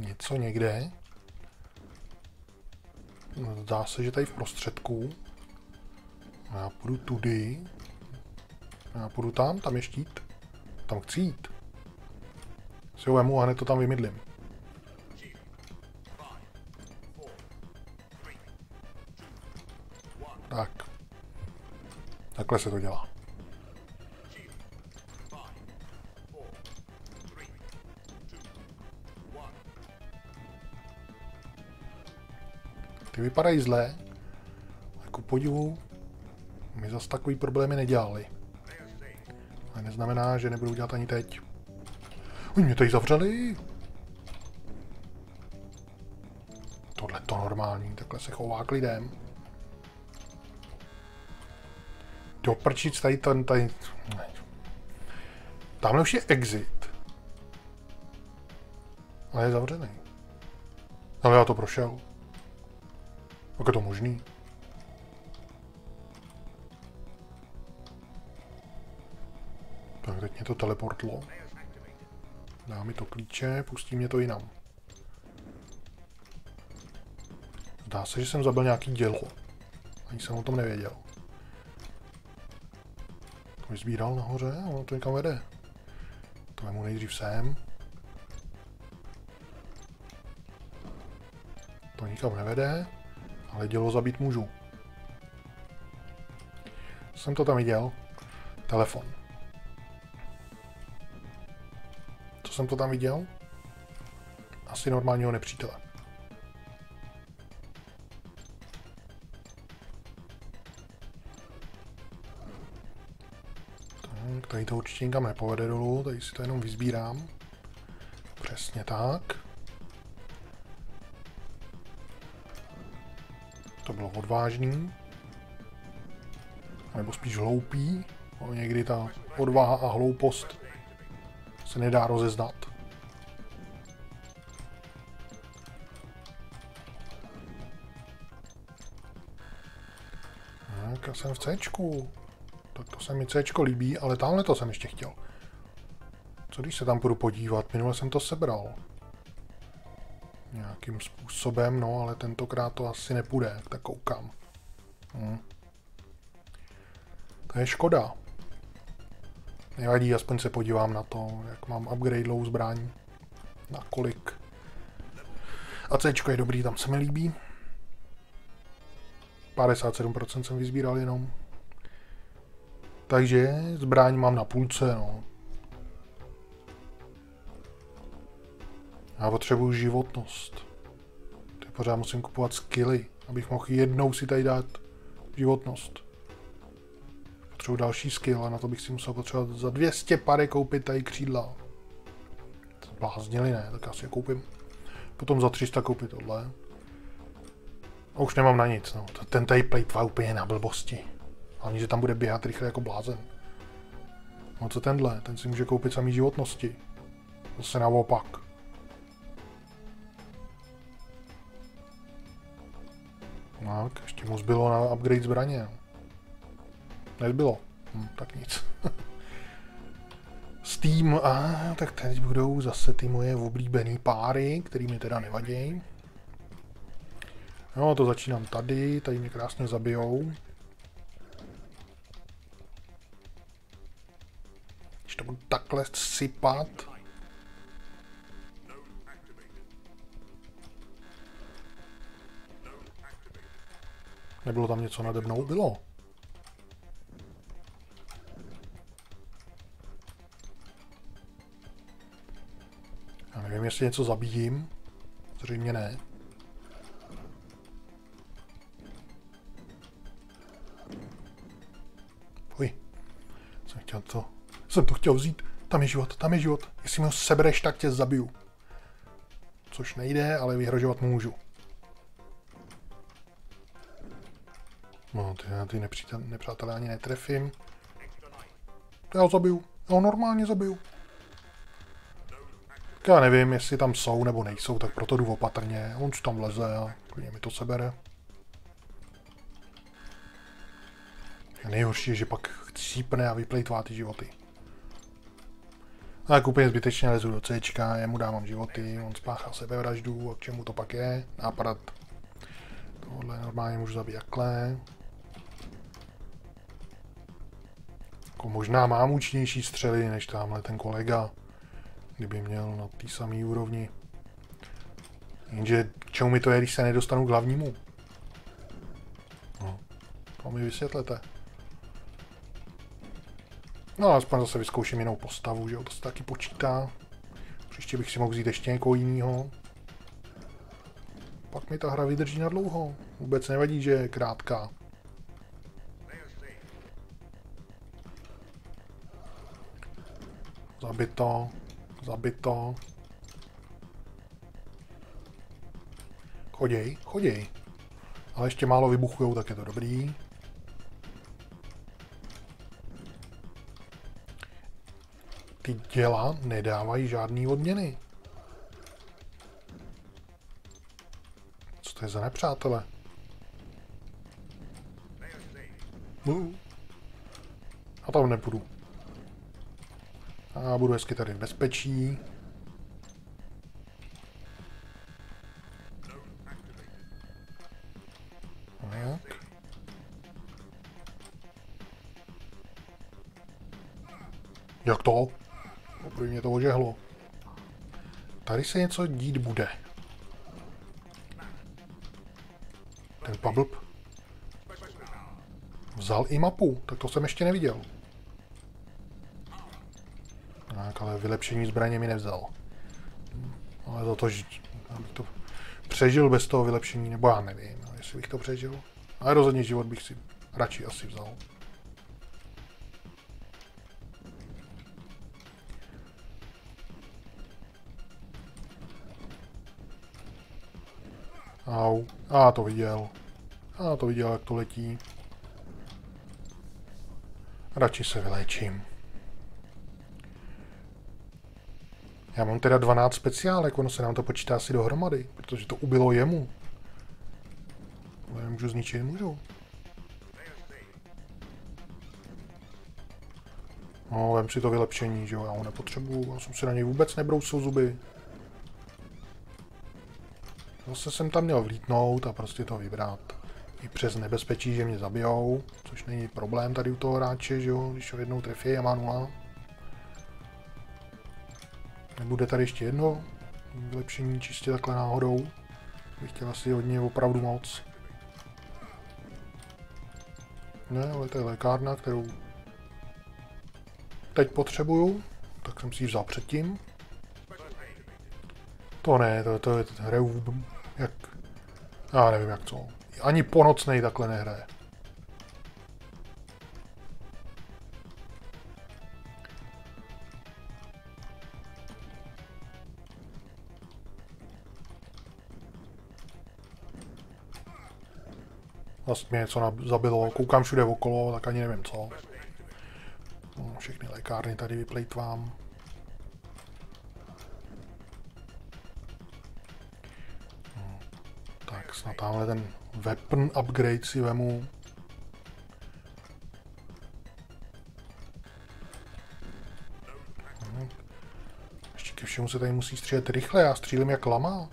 S1: Něco někde. No, zdá se, že tady v prostředku. Já půjdu tudy. Já půjdu tam, tam je štít. Tam chci jít. Si ho vemu a hned to tam vymydlím. Tak. Takhle se to dělá. Ty vypadají zlé. Jako podivu mi zase takový problémy nedělali. A neznamená, že nebudu dělat ani teď. Oni mě tady zavřeli. Tohle to normální, takhle se chová k lidem. Do prčic tady ten, tady... Tamhle už je exit. Ale je zavřený. Ale já to prošel. Jak je to možný? Tak teď mě to teleportlo. Dá mi to klíče, pustí mě to jinam. Zdá se, že jsem zabil nějaký dělo. Ani jsem o tom nevěděl. To vyzbíral nahoře, ono to někam vede. To vemu nejdřív sem. To nikam nevede, ale dělo zabít můžu. Jsem to tam viděl. Telefon. Co jsem to tam viděl? Asi normálního nepřítele. Tak, tady to určitě nikam nepovede dolů, tady si to jenom vyzbírám. Přesně tak. Odvážný. Nebo spíš hloupý. No, někdy ta odvaha a hloupost se nedá rozeznat. Tak, já jsem v C. Tak to se mi C líbí, ale tamhle to jsem ještě chtěl. Co když se tam půjdu podívat? Minule jsem to sebral. Nějakým způsobem, no, ale tentokrát to asi nepůjde, tak koukám. Hm. To je škoda. Nevadí, aspoň se podívám na to, jak mám upgradeovou zbraň. Na kolik. A C je dobrý, tam se mi líbí. 57% jsem vyzbíral jenom. Takže zbraň mám na půlce, no. Já potřebuju životnost. Teď pořád musím kupovat skilly, abych mohl jednou si tady dát životnost. Potřebuji další skill a na to bych si musel potřebovat za 200 pary koupit tady křídla. Bláznili, ne? Tak asi je koupím. Potom za 300 koupit tohle. A už nemám na nic, no. Ten tady plejtvá úplně na blbosti. Hlavně, že tam bude běhat rychle jako blázen. No co tenhle? Ten si může koupit samý životnosti. Zase naopak. Tak, ještě mu zbylo na upgrade zbraně. Nezbylo. Hm, tak nic. Steam, a tak teď budou zase ty moje oblíbené páry, který mi teda nevadí. No, to začínám tady, tady mě krásně zabijou. Když to budu takhle sypat. Nebylo tam něco nade mnou? Bylo. Já nevím, jestli něco zabijím. Zřejmě ne. Fuj. Jsem chtěl to... Jsem to chtěl vzít. Tam je život, tam je život. Jestli mi ho sebereš, tak tě zabiju. Což nejde, ale vyhrožovat můžu. No, ty, já ty nepřátelé ani netrefím. Já ho zabiju. Já ho normálně zabiju. Já nevím, jestli tam jsou nebo nejsou, tak proto jdu opatrně. On tam leze a klidně mi to sebere. A nejhorší je, že pak chcípne a vyplejtvá ty životy. Tak úplně zbytečně lezu do C, jemu dávám životy, on spáchá sebevraždu a k čemu to pak je? Nápadat. Tohle normálně můžu zabít jakhle. Jako možná mám účinnější střely než tamhle ten kolega, kdyby měl na té samé úrovni. Jenže čemu mi to je, když se nedostanu k hlavnímu? No, to mi vysvětlete. No, aspoň zase vyzkouším jinou postavu, že jo, to se taky počítá. Příště bych si mohl vzít ještě někoho jiného. Pak mi ta hra vydrží na dlouho. Vůbec nevadí, že je krátká. Zabito. Zabito. Choděj, choděj. Ale ještě málo vybuchujou, tak je to dobrý. Ty děla nedávají žádný odměny. Co to je za nepřátele? Uh. A tam nepůjdu. A budu hezky tady v bezpečí. Jak to? Opravdu mě to ožehlo. Tady se něco dít bude. Ten pablb vzal i mapu, tak to jsem ještě neviděl. Vylepšení zbraně mi nevzal. Ale za to, že abych to přežil bez toho vylepšení, nebo já nevím, no, jestli bych to přežil. Ale rozhodně život bych si radši asi vzal. Au. A to viděl. A to viděl, jak to letí. Radši se vyléčím. Já mám teda 12 speciálek, ono se nám to počítá asi dohromady, protože to ubilo jemu. Ale můžu zničit, můžu. No, vem si to vylepšení, že jo, já ho nepotřebuju, já jsem si na něj vůbec nebrousil zuby. Zase jsem tam měl vlítnout a prostě to vybrat. I přes nebezpečí, že mě zabijou, což není problém tady u toho hráče, že jo, když ho jednou trefí a má nula. Nebude tady ještě jedno vylepšení čistě takhle náhodou. Bych chtěl asi hodně opravdu moc. Ne, ale to je lékárna, kterou teď potřebuju, tak jsem si ji vzal předtím. To ne, to, to je hraju jak... Já nevím jak co. Ani po nocnej takhle nehraje. Vlastně mě něco zabilo, koukám všude okolo, tak ani nevím co. No, všechny lékárny tady vyplejtvám. Snad tamhle ten weapon upgrade si vemu. Mhm. Ještě ke všemu se tady musí střílet rychle, já střílím jak lama.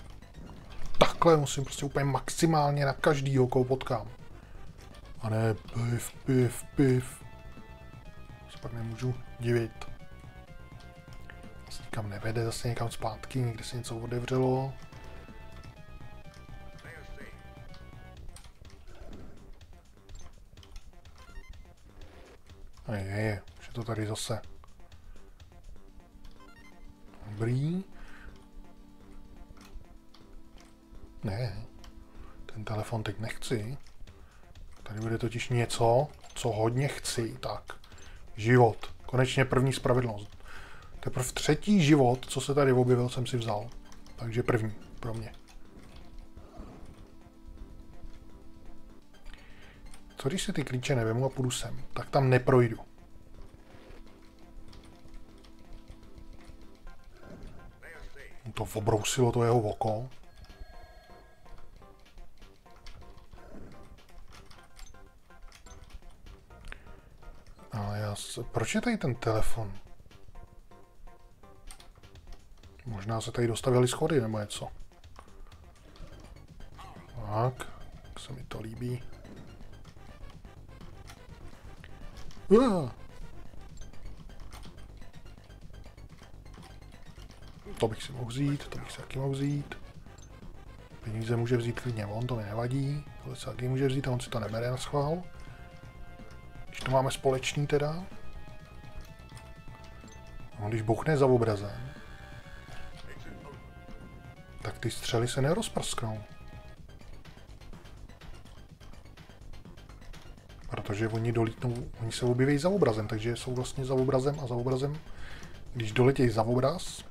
S1: Takhle musím prostě úplně maximálně na každýho, koho potkám. A ne pif, pif, pif. Se pak nemůžu divit. Zase nikam nevede, zase někam zpátky, někde se něco otevřelo. A je, je, už je to tady zase. Dobrý. Ne, ten telefon teď nechci. Bude totiž něco, co hodně chci. Tak, život. Konečně první spravedlnost. Teprve třetí život, co se tady objevil, jsem si vzal. Takže první pro mě. Co když si ty klíče nevemu a půjdu sem? Tak tam neprojdu. To obrousilo to jeho oko. Proč je tady ten telefon? Možná se tady dostavili schody nebo něco. Tak, tak se mi to líbí. Uh. To bych si mohl vzít, to bych si taky mohl vzít. Peníze může vzít klidně on, to mi nevadí. Tohle si taky může vzít a on si to nebere na schvál. Když to máme společný teda. On když bouchne za obrazem, tak ty střely se nerozprsknou. protože oni dolítnou, oni se objeví za obrazem, takže jsou vlastně za obrazem a za obrazem. Když doletějí za obraz,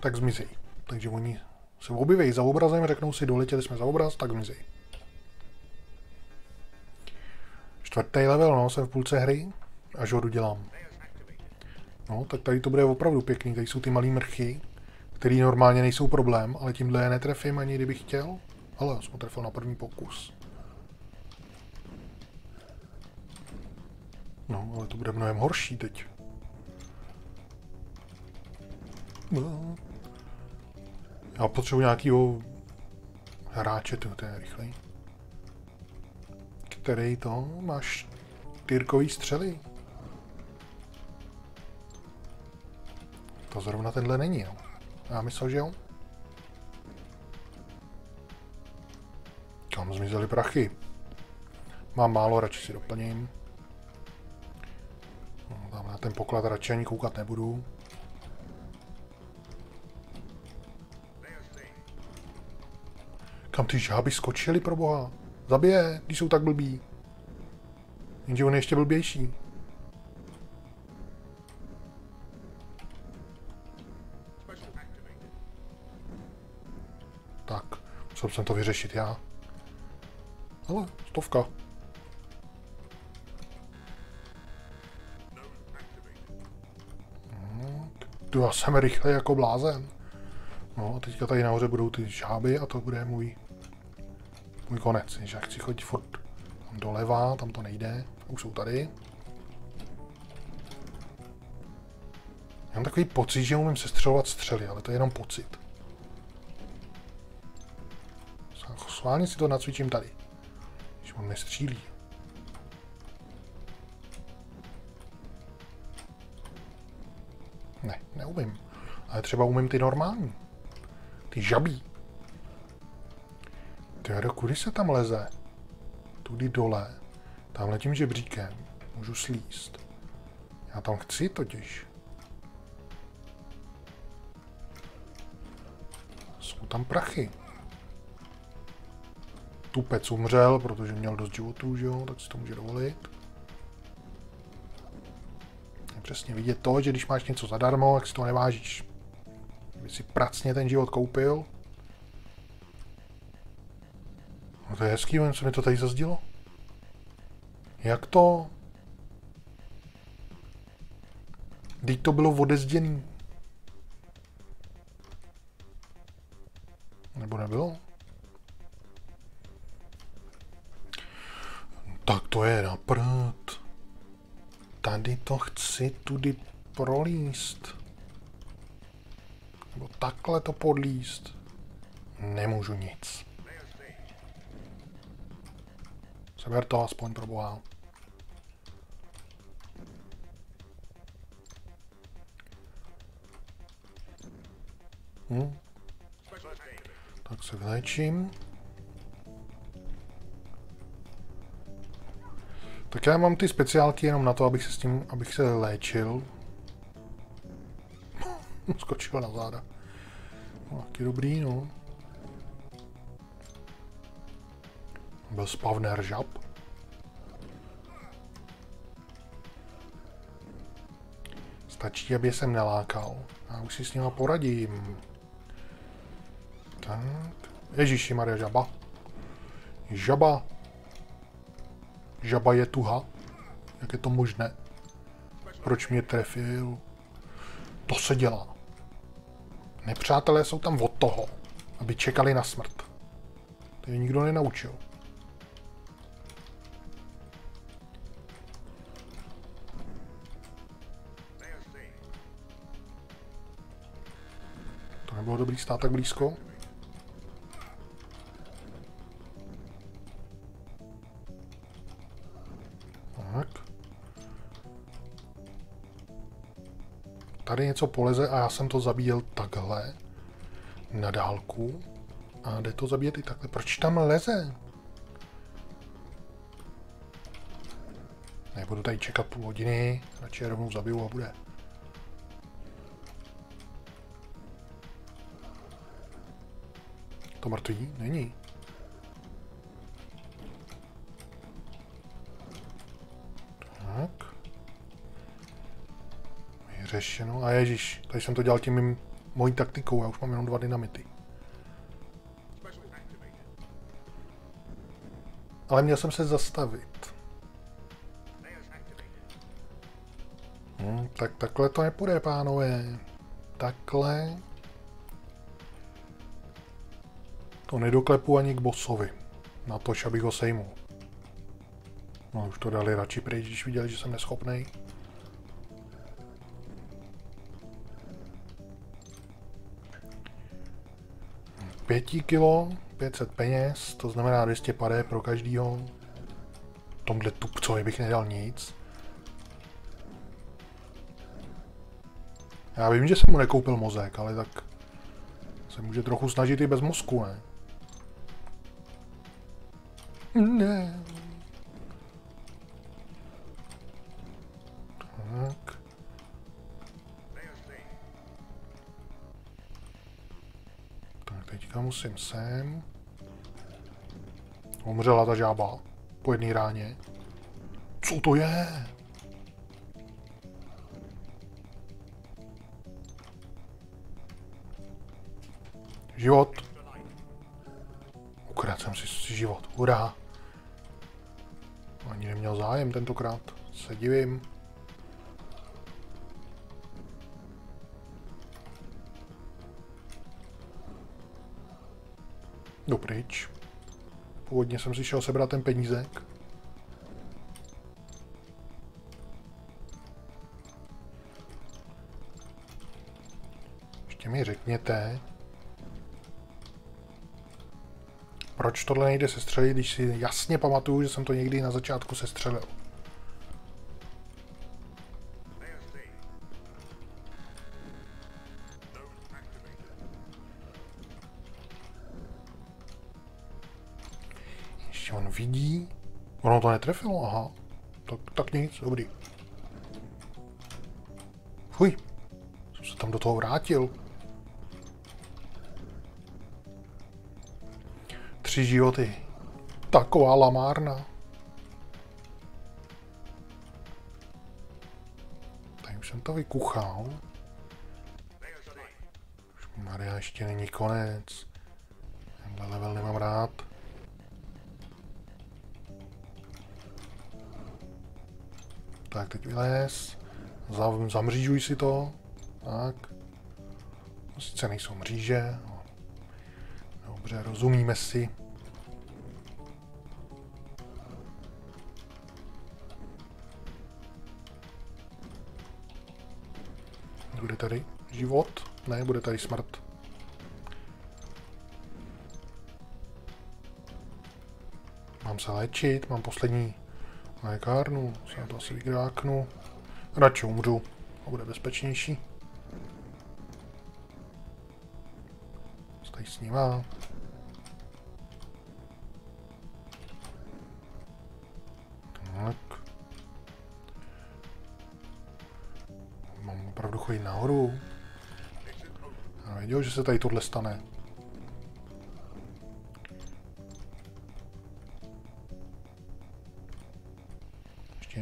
S1: tak zmizí. Takže oni se objeví za obrazem, řeknou si, doletěli jsme za obraz, tak zmizí. Čtvrtý level, no, jsem v půlce hry, až ho dodělám. No, tak tady to bude opravdu pěkný, tady jsou ty malý mrchy, které normálně nejsou problém, ale tímhle je netrefím ani kdybych chtěl. Ale jsem trefil na první pokus. No, ale to bude mnohem horší teď. No. Já potřebuji nějakýho hráče, to, je rychlej. Který to? Máš tyrkový střely? To zrovna tenhle není, no. Já myslel, že jo. Kam zmizely prachy? Mám málo, radši si doplním. No, tam na ten poklad radši ani koukat nebudu. Kam ty žáby skočily pro boha? Zabije, když jsou tak blbí. Jenže on je ještě blbější. Musel jsem to vyřešit já. Ale, stovka. Tu jsem rychle jako blázen. No a teďka tady nahoře budou ty žáby a to bude můj, můj konec. Že já chci chodit furt tam doleva, tam to nejde. Už jsou tady. Já mám takový pocit, že umím sestřelovat střely, ale to je jenom pocit. Schválně si to nacvičím tady. Když on nestřílí. Ne, neumím. Ale třeba umím ty normální. Ty žabí. Ty kudy se tam leze? Tudy dole. Tam letím žebříkem. Můžu slíst. Já tam chci totiž. Jsou tam prachy. Tupec umřel, protože měl dost životů, že jo, tak si to může dovolit. Přesně vidět to, že když máš něco zadarmo, tak si to nevážíš. Kdyby si pracně ten život koupil. No to je hezký, co mi to tady zazdilo. Jak to? Teď to bylo odezděný. Nebo nebylo? Tak to je na. Tady to chci tudy prolíst. Nebo takhle to podlíst. Nemůžu nic. Seber to aspoň pro boha. Hm? Tak se vléčím. Tak já mám ty speciálky jenom na to, abych se s tím, abych se léčil. Skočil na záda. No, taky dobrý, no. Byl spavner žab. Stačí, aby jsem nelákal. Já už si s nima poradím. Tak. Ježíši Maria, žaba. Žaba. Žaba je tuha. Jak je to možné? Proč mě trefil? To se dělá. Nepřátelé jsou tam od toho, aby čekali na smrt. To je nikdo nenaučil. To nebylo dobrý stát tak blízko. Tady něco poleze a já jsem to zabíjel takhle. Na dálku. A jde to zabíjet i takhle. Proč tam leze? Nebudu tady čekat půl hodiny, radši rovnou zabiju a bude. To mrtvý? Není. ještě, no. A ježíš, tady jsem to dělal tím mým, mojí taktikou, já už mám jenom dva dynamity. Ale měl jsem se zastavit. Hm, tak takhle to nepůjde, pánové. Takhle... To nedoklepu ani k bosovi. Na to, abych ho sejmul. No už to dali radši pryč, když viděli, že jsem neschopnej. 5 kg, 500 peněz, to znamená 200 paré pro každýho. Tomhle tupcovi bych nedal nic. Já vím, že jsem mu nekoupil mozek, ale tak se může trochu snažit i bez mozku, ne? Ne. Teďka musím sem. Umřela ta žába po jedné ráně. Co to je? Život. Ukradl jsem si život. Hurá. Ani neměl zájem tentokrát. Se divím. Jdu pryč. Původně jsem si šel sebrat ten penízek. Ještě mi řekněte, proč tohle nejde sestřelit, když si jasně pamatuju, že jsem to někdy na začátku sestřelil. Ono to netrefilo, aha. Tak, tak nic, dobrý. Fuj, jsem se tam do toho vrátil. Tři životy. Taková lamárna. Tak už jsem to vykuchal. Maria ještě není konec. Tenhle level nemám rád. Tak, teď vylez. Zamřížuj si to. Tak. Sice nejsou mříže. Dobře, rozumíme si. Bude tady život? Ne, bude tady smrt. Mám se léčit, mám poslední lékárnu, se na to asi vygráknu. Radši umřu, a bude bezpečnější. Tady s nima. Tak. Mám opravdu chodit nahoru. Já věděl, že se tady tohle stane.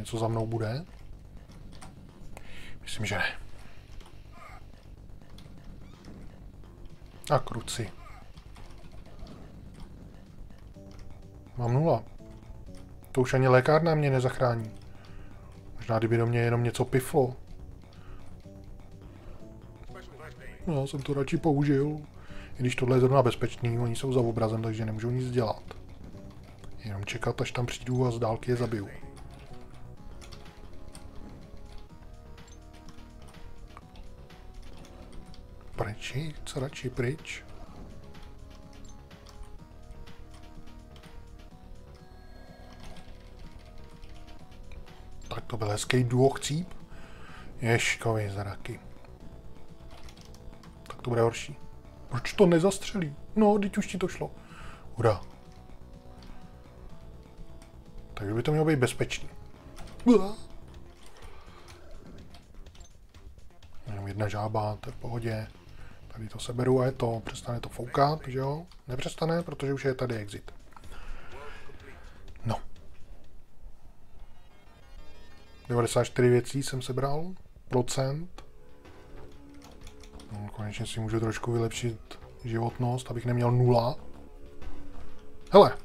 S1: Něco za mnou bude? Myslím, že ne. A kruci. Mám nula. To už ani lékárna mě nezachrání. Možná kdyby do mě jenom něco piflo. No, já jsem to radši použil. I když tohle je zrovna bezpečný, oni jsou za obrazem, takže nemůžou nic dělat. Jenom čekat, až tam přijdu a z dálky je zabiju. Pryč, co radši pryč. Tak to byl hezký duo chcíp. Ješkovi zraky. Tak to bude horší. Proč to nezastřelí? No, teď už ti to šlo. Hurá. Tak by to mělo být bezpečný. Jenom jedna žába, to je v pohodě. Tady to seberu a je to, přestane to foukat, že jo? Nepřestane, protože už je tady exit. No. 94 věcí jsem sebral, procent. No, konečně si můžu trošku vylepšit životnost, abych neměl nula. Hele,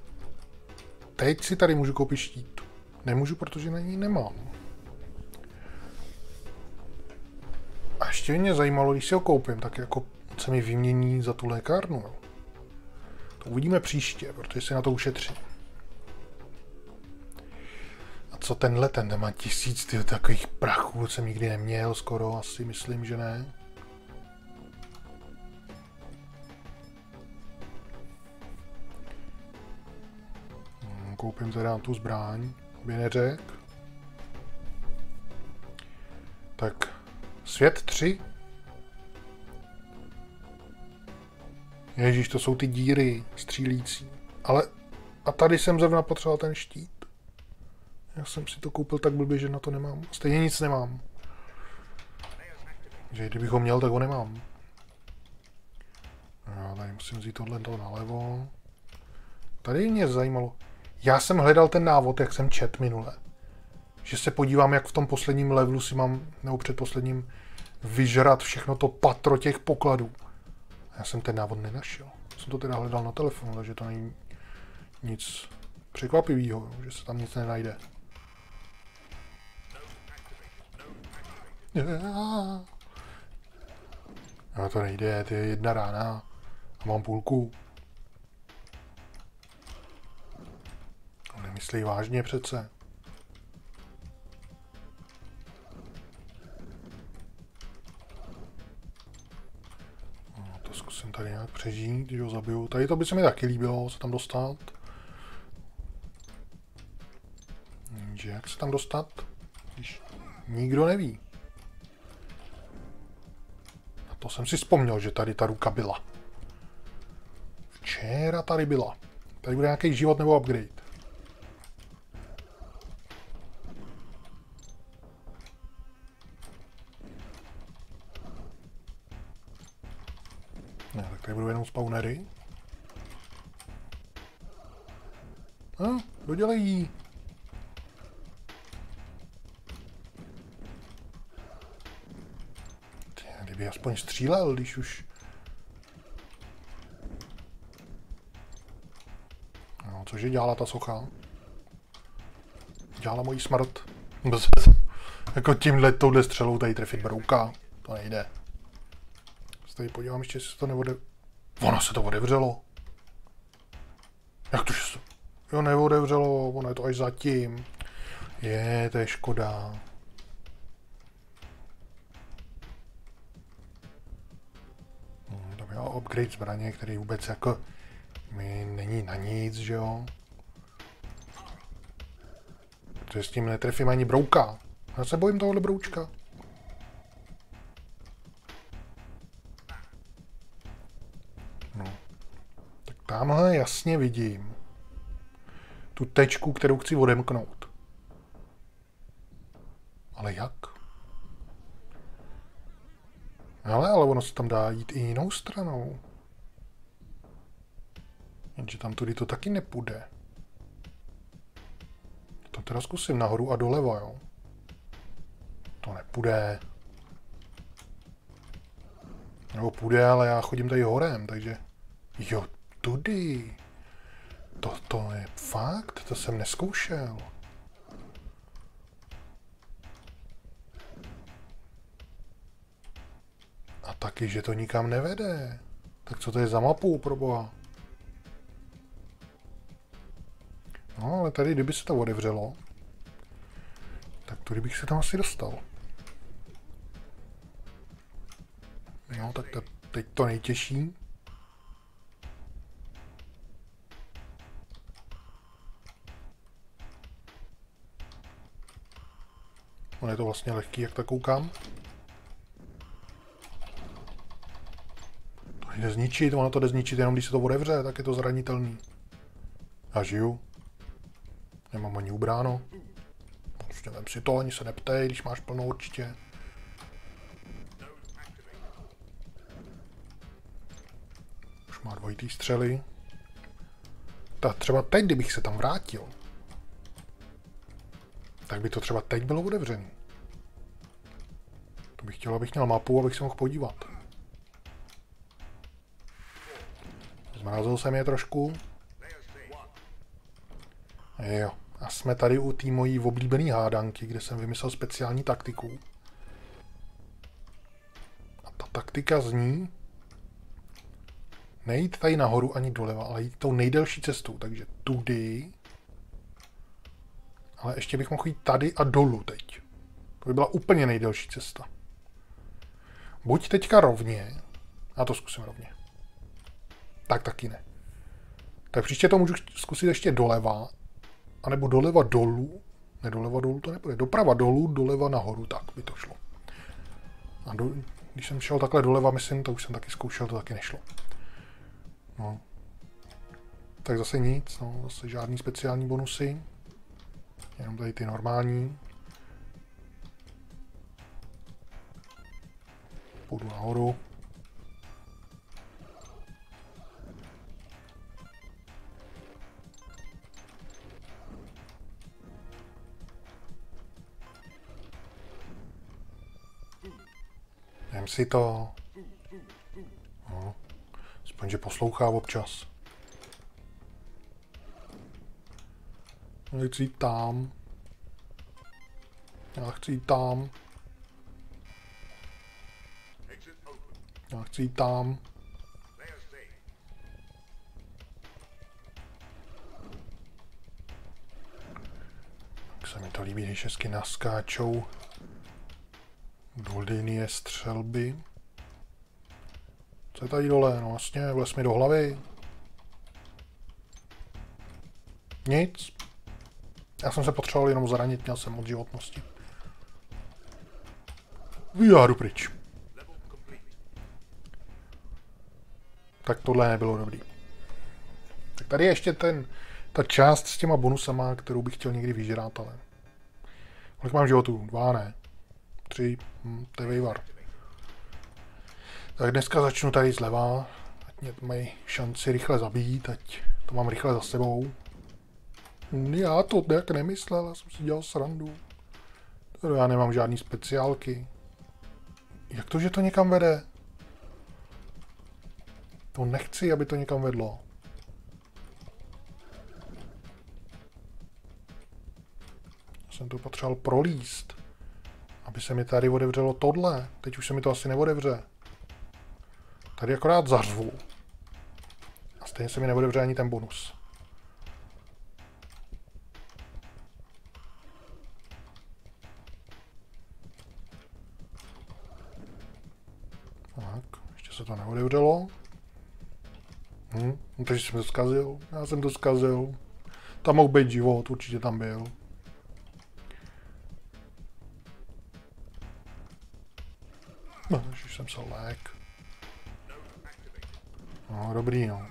S1: teď si tady můžu koupit štít. Nemůžu, protože na ní nemám. A ještě mě zajímalo, když si ho koupím, tak jako se mi vymění za tu lékárnu. To uvidíme příště, protože si na to ušetřím. A co tenhle, ten má tisíc tyhle, takových prachů, jsem nikdy neměl skoro, asi myslím, že ne. Hmm, koupím teda tu zbraň, by neřek. Tak, svět 3, Ježíš, to jsou ty díry střílící. Ale a tady jsem zrovna potřeboval ten štít. Já jsem si to koupil tak blbě, že na to nemám. Stejně nic nemám. Že kdybych ho měl, tak ho nemám. Já tady musím vzít tohle to nalevo. Tady mě zajímalo. Já jsem hledal ten návod, jak jsem čet minule. Že se podívám, jak v tom posledním levelu si mám, nebo předposledním, vyžrat všechno to patro těch pokladů. Já jsem ten návod nenašel. Jsem to teda hledal na telefonu, takže to není nic překvapivého, že se tam nic nenajde. No to nejde, to je jedna rána a mám půlku. Nemyslí vážně přece. Tady nějak přežít, když ho zabiju. Tady to by se mi taky líbilo, se tam dostat. Jenže jak se tam dostat, když nikdo neví. A to jsem si vzpomněl, že tady ta ruka byla. Včera tady byla. Tady bude nějaký život nebo upgrade. Tady budou jenom spawnery. No, dodělej jí. Kdyby aspoň střílel, když už... No, cože dělala ta socha? Dělala mojí smrt. Jako tímhle, touhle střelou tady trefit brouka. To nejde. Se tady podívám ještě, jestli se to neode... Ono se to odevřelo. Jak to, že se to... Jo, neodevřelo, ono je to až zatím. Je, to je škoda. jo, upgrade zbraně, který vůbec jako mi není na nic, že jo. Protože s tím netrefím ani brouka. Já se bojím tohohle broučka. Tamhle jasně vidím tu tečku, kterou chci odemknout. Ale jak? Ale, ale ono se tam dá jít i jinou stranou. Jenže tam tudy to taky nepůjde. To teda zkusím nahoru a doleva, jo. To nepůjde. Nebo půjde, ale já chodím tady horem, takže... Jo, tudy. To, to je fakt, to jsem neskoušel. taky, že to nikam nevede. Tak co to je za mapu, pro boha? No, ale tady, kdyby se to otevřelo, tak tudy bych se tam asi dostal. No, tak to, teď to nejtěžší. On je to vlastně lehký, jak tak koukám. jde zničit, ono to jde zničit jenom když se to otevře, tak je to zranitelný. Já žiju. Nemám ani ubráno. Prostě vem si to, ani se neptej, když máš plnou určitě. Už má dvojitý střely. Tak třeba teď, kdybych se tam vrátil, tak by to třeba teď bylo otevřený. Bych chtěl, abych měl mapu, abych se mohl podívat. Zmrazil jsem je trošku. Jo. A jsme tady u té mojí oblíbené hádanky, kde jsem vymyslel speciální taktiku. A ta taktika zní nejít tady nahoru ani doleva, ale jít tou nejdelší cestou. Takže tudy. Ale ještě bych mohl jít tady a dolů teď. To by byla úplně nejdelší cesta. Buď teďka rovně, a to zkusím rovně tak taky ne. Tak příště to můžu zkusit ještě doleva, anebo doleva dolů. Ne, doleva dolů to nebude. Doprava dolů, doleva nahoru, tak by to šlo. A do, když jsem šel takhle doleva, myslím, to už jsem taky zkoušel, to taky nešlo. No. Tak zase nic, no, zase žádný speciální bonusy. Jenom tady ty normální. Půjdu nahoru. Jem si to. No. Aspoň, že poslouchá občas. Já chci jít tam. Já chci tam. Já chci jít tam. Tak se mi to líbí, když hezky naskáčou do linie střelby. Co je tady dole? No vlastně, vles mi do hlavy. Nic. Já jsem se potřeboval jenom zranit, měl jsem moc životnosti. Já jdu pryč. Tak tohle nebylo dobrý. Tak tady je ještě ten, ta část s těma bonusama, kterou bych chtěl někdy vyžrát, ale... Kolik mám životů? Dva, ne? Tři? Hm, to je vejvar. Tak dneska začnu tady zleva, ať mě mají šanci rychle zabít, ať to mám rychle za sebou. Já to nějak nemyslel, já jsem si dělal srandu. Já nemám žádný speciálky. Jak to, že to někam vede? To nechci, aby to někam vedlo. Jsem to potřeboval prolíst. Aby se mi tady odevřelo tohle. Teď už se mi to asi neodevře. Tady akorát zařvu. A stejně se mi neodevře ani ten bonus. Tak, ještě se to neodevřelo. Hm, no, takže jsem to zkazil. Já jsem to zkazil. Tam mohl být život, určitě tam byl. No, už jsem se lék. No, dobrý, no.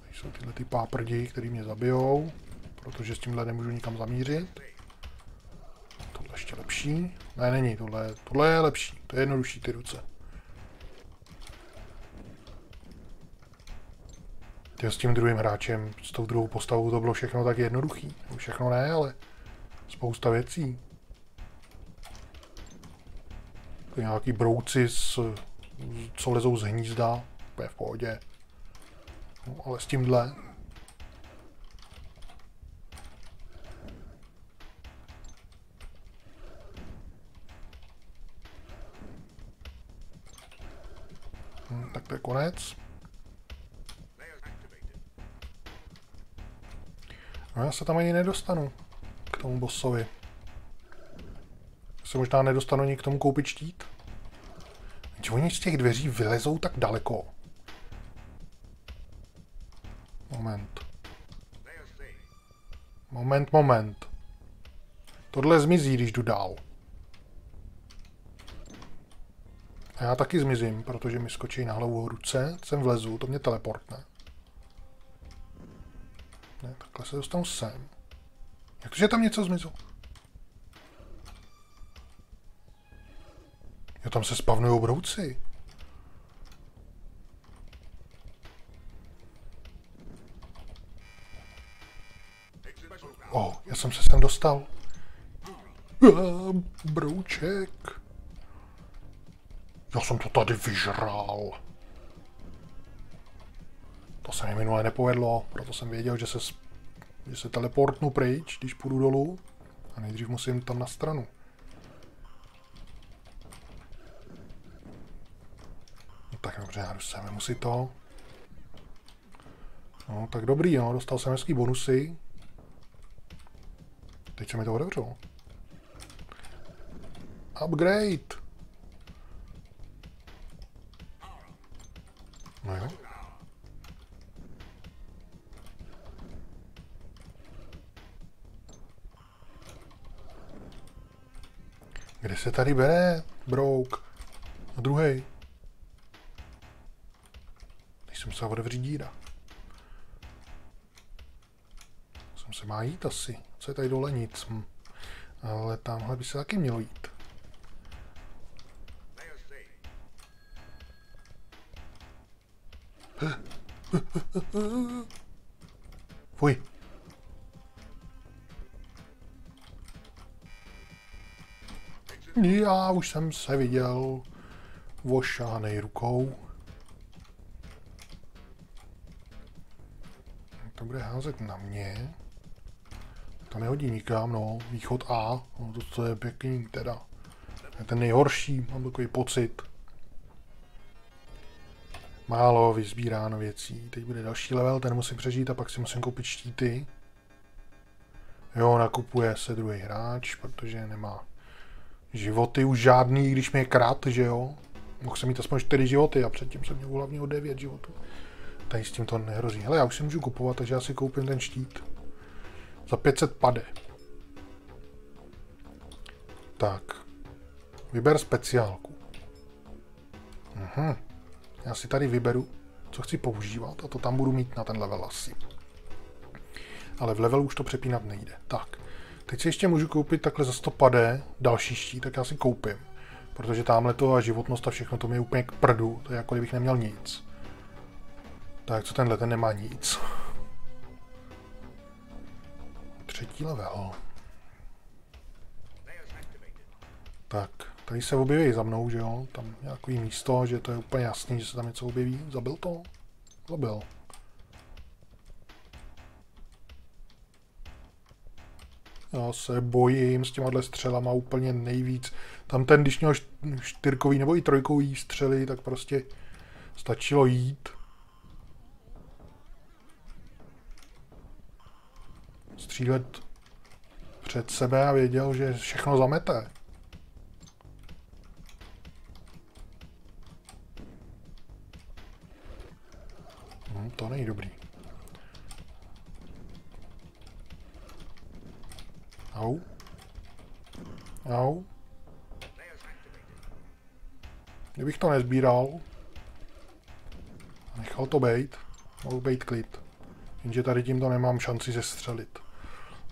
S1: Tady jsou tyhle ty páprdi, který mě zabijou, protože s tímhle nemůžu nikam zamířit. Tohle ještě lepší. Ne, není, tohle, tohle je lepší. To je jednodušší ty ruce. Ty s tím druhým hráčem, s tou druhou postavou to bylo všechno tak jednoduchý. Všechno ne, ale spousta věcí. To nějaký brouci, s, co lezou z hnízda, je v pohodě. No, ale s tímhle... Hm, tak to je konec. No já se tam ani nedostanu k tomu bossovi. Se možná nedostanu ani k tomu koupit štít. Že oni z těch dveří vylezou tak daleko. Moment. Moment, moment. Tohle zmizí, když jdu dál. A já taky zmizím, protože mi skočí na hlavu ruce, sem vlezu, to mě teleportne. Ne, takhle se dostanu sem. Jakže tam něco zmizelo? Jo, tam se spavnují brouci. Oh, já jsem se sem dostal. Ah, brouček. Já jsem to tady vyžral. To se mi minule nepovedlo, proto jsem věděl, že se, že se teleportnu pryč, když půjdu dolů. A nejdřív musím tam na stranu. No tak dobře, já se musí to. No, tak dobrý, no, dostal jsem hezký bonusy. Teď se mi to otevřelo. Upgrade! No jo. Kde se tady bere brouk? A druhý. Když jsem se otevřít díra. Jsem se má jít asi. Co je tady dole? Nic. Hm. Ale tamhle by se taky mělo jít. Fuj. Já už jsem se viděl vošánej rukou. To bude házet na mě. To nehodí nikam, no. Východ A. No, to, to je pěkný, teda. Je ten nejhorší, mám takový pocit. Málo vyzbíráno věcí. Teď bude další level, ten musím přežít a pak si musím koupit štíty. Jo, nakupuje se druhý hráč, protože nemá životy už žádný, když je krát, že jo. Mohl jsem mít aspoň 4 životy a předtím jsem měl hlavně o 9 životů. Tady s tím to nehrozí. Hele, já už si můžu kupovat, takže já si koupím ten štít. Za 500 pade. Tak. Vyber speciálku. Mhm. Já si tady vyberu, co chci používat a to tam budu mít na ten level asi. Ale v levelu už to přepínat nejde. Tak. Teď si ještě můžu koupit takhle za 100 pade další štít, tak já si koupím. Protože tamhle to a životnost a všechno to mi je úplně k prdu. To je jako kdybych neměl nic. Tak co tenhle, ten nemá nic. Třetí level. Tak, tady se objeví za mnou, že jo? Tam nějaký místo, že to je úplně jasný, že se tam něco objeví. Zabil to? Zabil. Já se bojím s těma střelama úplně nejvíc. Tam ten, když měl čtyřkový nebo i trojkový střely, tak prostě stačilo jít. Střílet před sebe a věděl, že všechno zamete. Hm, to není dobrý. Au. Au. Kdybych to nezbíral, nechal to bejt, mohl být klid. Jenže tady tímto nemám šanci zestřelit.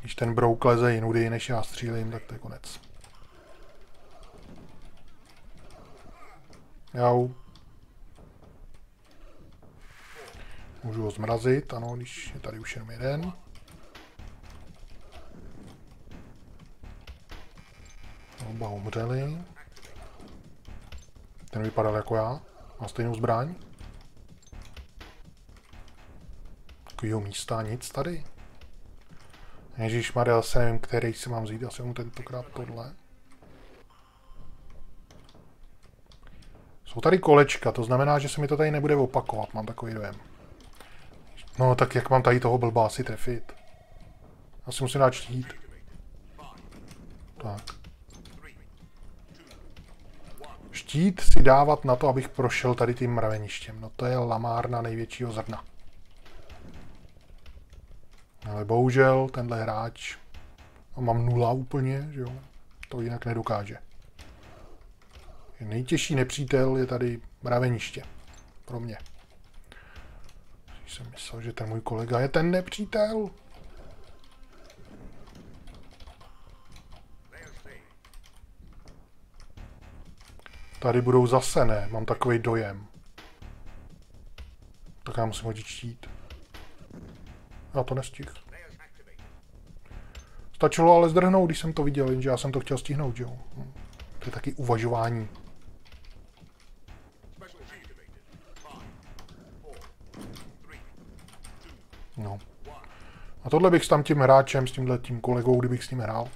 S1: Když ten brouk leze jinudy, než já střílím, tak to je konec. Jau. Můžu ho zmrazit, ano, když je tady už jenom jeden. Oba umřeli. Ten vypadal jako já. Má stejnou zbraň. Takovýho místa nic tady. Ježíš Maria, se nevím, který si mám vzít. Asi mu tentokrát tohle. Jsou tady kolečka, to znamená, že se mi to tady nebude opakovat, mám takový dojem. No, tak jak mám tady toho blbá si trefit? Asi musím dát štít. Tak. Štít si dávat na to, abych prošel tady tím mraveništěm. No to je lamárna největšího zrna. Ale bohužel tenhle hráč, no, mám nula úplně, že jo, to jinak nedokáže. Nejtěžší nepřítel je tady mraveniště. Pro mě. Jsem myslel, že ten můj kolega je ten nepřítel. Tady budou zase ne, mám takový dojem. Tak já musím hodit štít. Já to nestih. Stačilo ale zdrhnout, když jsem to viděl, jenže já jsem to chtěl stihnout, jo. Hm. To je taky uvažování. No. A tohle bych s tam tím hráčem, s tímhle tím kolegou, kdybych s ním hrál,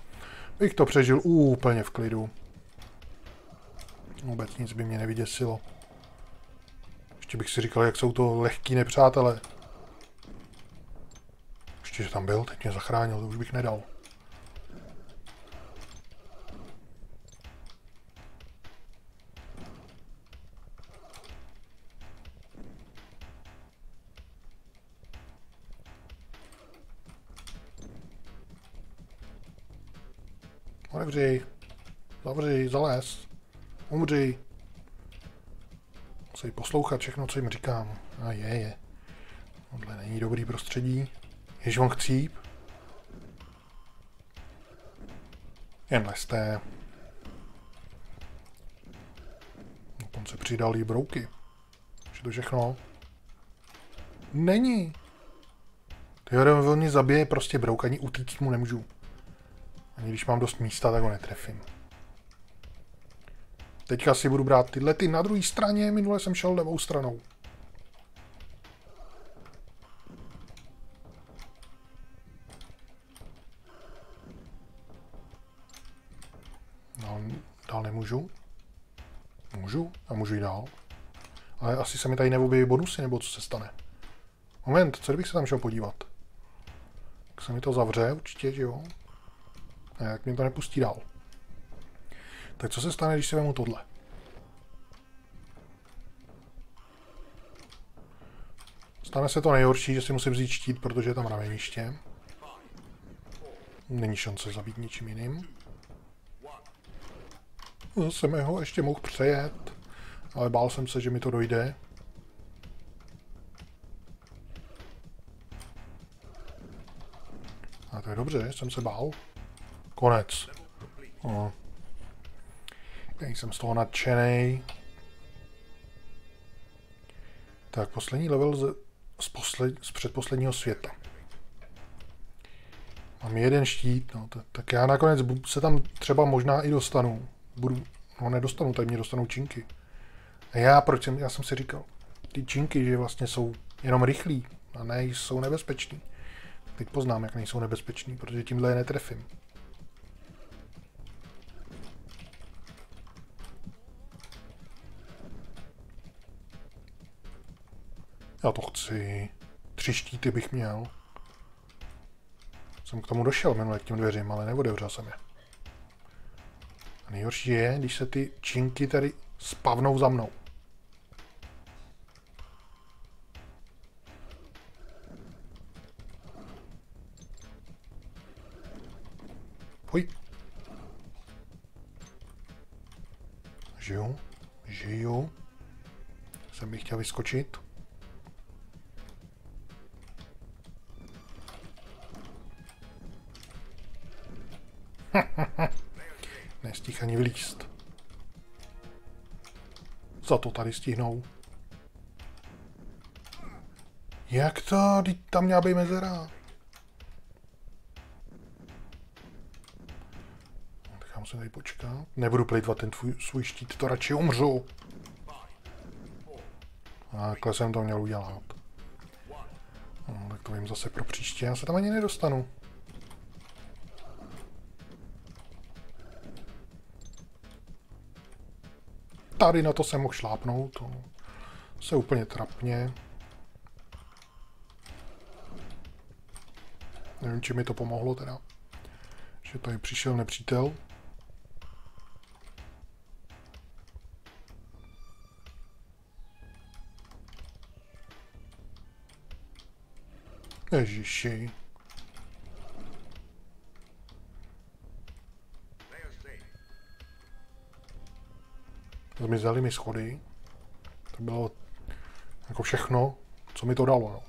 S1: bych to přežil úplně v klidu. Vůbec nic by mě nevyděsilo. Ještě bych si říkal, jak jsou to lehký nepřátelé. Ještě, že tam byl, teď mě zachránil, to už bych nedal. Otevři. Zavři, zalez. Umři. Musí poslouchat všechno, co jim říkám. A je, je. Tohle není dobrý prostředí. Jež on chcíp. Jen lesté. Dokonce přidal jí brouky. Že to všechno. Není. Ty ho mě zabije prostě brouk, ani utíct mu nemůžu. Ani když mám dost místa, tak ho netrefím. Teďka si budu brát tyhle ty na druhé straně, minule jsem šel levou stranou. No, dál nemůžu. Můžu? A můžu jít dál. Ale asi se mi tady neobjeví bonusy, nebo co se stane. Moment, co kdybych se tam šel podívat? Tak se mi to zavře, určitě, že jo? A jak mě to nepustí dál. Tak co se stane, když si vemu tohle? Stane se to nejhorší, že si musím vzít štít, protože je tam rameniště. Není šance zabít ničím jiným. Jsem ho ještě mohl přejet, ale bál jsem se, že mi to dojde. A to je dobře, jsem se bál. Konec. O. jsem z toho nadšený. Tak, poslední level z, z, posled, z předposledního světa. Mám jeden štít, no, tak, tak já nakonec se tam třeba možná i dostanu. Budu, no nedostanu, tady mě dostanou činky. A já, proč jsem, já jsem si říkal, ty činky, že vlastně jsou jenom rychlí a ne, jsou nebezpeční. Teď poznám, jak nejsou nebezpeční, protože tímhle je netrefím. Já to chci. Tři štíty bych měl. Jsem k tomu došel minule k těm dveřím, ale neodevřel jsem je. A nejhorší je, když se ty činky tady spavnou za mnou. Pojď. Žiju, žiju. Jsem bych chtěl vyskočit. Nestih ani vylíst. Za to tady stihnou. Jak to? Tam měla být mezera. musím tady počkat. Nebudu plejtvat ten tvůj, svůj štít, to radši umřu. A takhle jsem to měl udělat. No, tak to vím zase pro příště, já se tam ani nedostanu. Tady na to jsem mohl šlápnout, to se úplně trapně. Nevím, či mi to pomohlo teda. Že tady přišel nepřítel. Ježiši. Zmizely mi schody. To bylo jako všechno, co mi to dalo. No.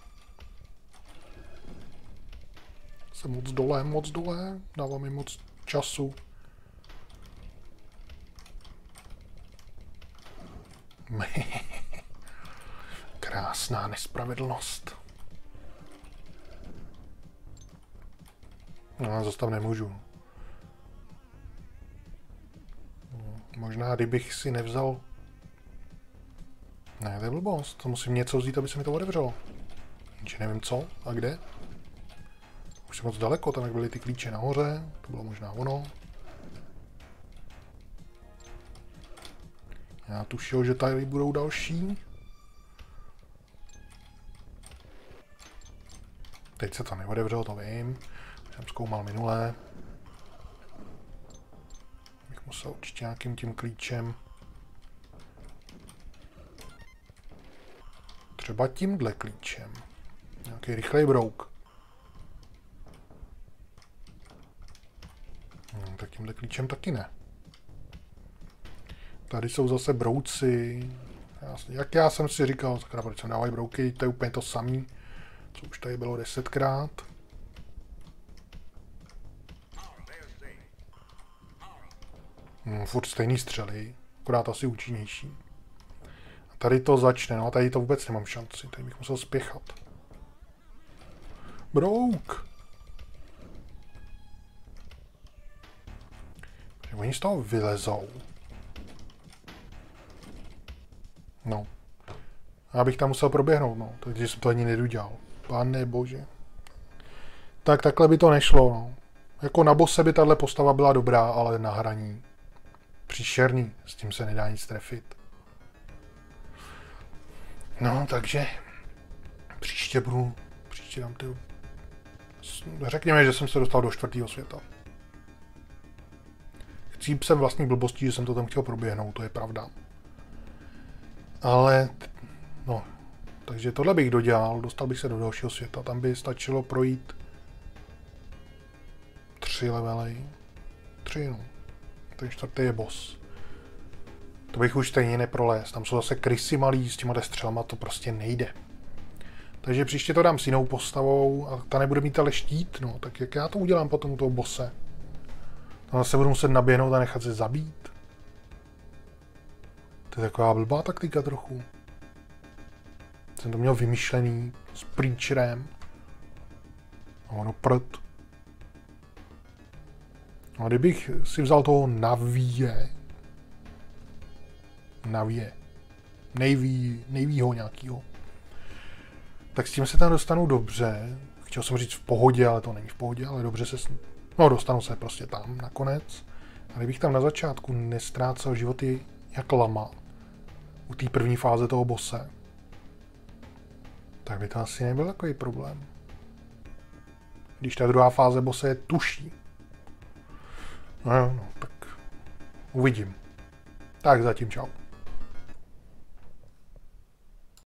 S1: Jsem moc dole, moc dole, dává mi moc času. Krásná nespravedlnost. No, zastav nemůžu. Možná, kdybych si nevzal... Ne, to je blbost. To musím něco vzít, aby se mi to otevřelo. Jenže nevím co a kde. Už jsem moc daleko, tam jak byly ty klíče nahoře. To bylo možná ono. Já tušil, že tady budou další. Teď se to neodevřelo, to vím jsem zkoumal minulé. Musel určitě nějakým tím klíčem. Třeba tímhle klíčem. Nějaký rychlej brouk. Hmm, tak tímhle klíčem taky ne. Tady jsou zase brouci. Jasně. Jak já jsem si říkal, sakra, proč jsem dávají brouky, to je úplně to samý, co už tady bylo desetkrát. Furt stejný střely, akorát asi účinnější. A tady to začne, no a tady to vůbec nemám šanci, tady bych musel spěchat. Brouk! Oni z toho vylezou. No. Já bych tam musel proběhnout, no. Takže jsem to ani nedodělal. Pane bože. Tak takhle by to nešlo, no. Jako na bose by tahle postava byla dobrá, ale na hraní. Příšerný, s tím se nedá nic trefit. No, takže příště budu, příště dám ty... Řekněme, že jsem se dostal do čtvrtého světa. Chcíp jsem vlastní blbostí, že jsem to tam chtěl proběhnout, to je pravda. Ale, no, takže tohle bych dodělal, dostal bych se do dalšího světa. Tam by stačilo projít tři levely. Tři, no. Ten čtvrtý je boss. To bych už stejně neprolez. Tam jsou zase krysy malý s těma střelama, to prostě nejde. Takže příště to dám s jinou postavou a ta nebude mít ale štít, no. Tak jak já to udělám potom u toho bose? Tam zase budu muset naběhnout a nechat se zabít. To je taková blbá taktika trochu. Jsem to měl vymyšlený s Preacherem. A ono prd. A kdybych si vzal toho Navíje, Navie, nejví, nejvího nějakýho, tak s tím se tam dostanu dobře. Chtěl jsem říct v pohodě, ale to není v pohodě, ale dobře se... No, dostanu se prostě tam nakonec. A kdybych tam na začátku nestrácel životy jak lama, u té první fáze toho bose, tak by to asi nebyl takový problém. Když ta druhá fáze bose je tuší. No no, tak uvidím. Tak zatím čau.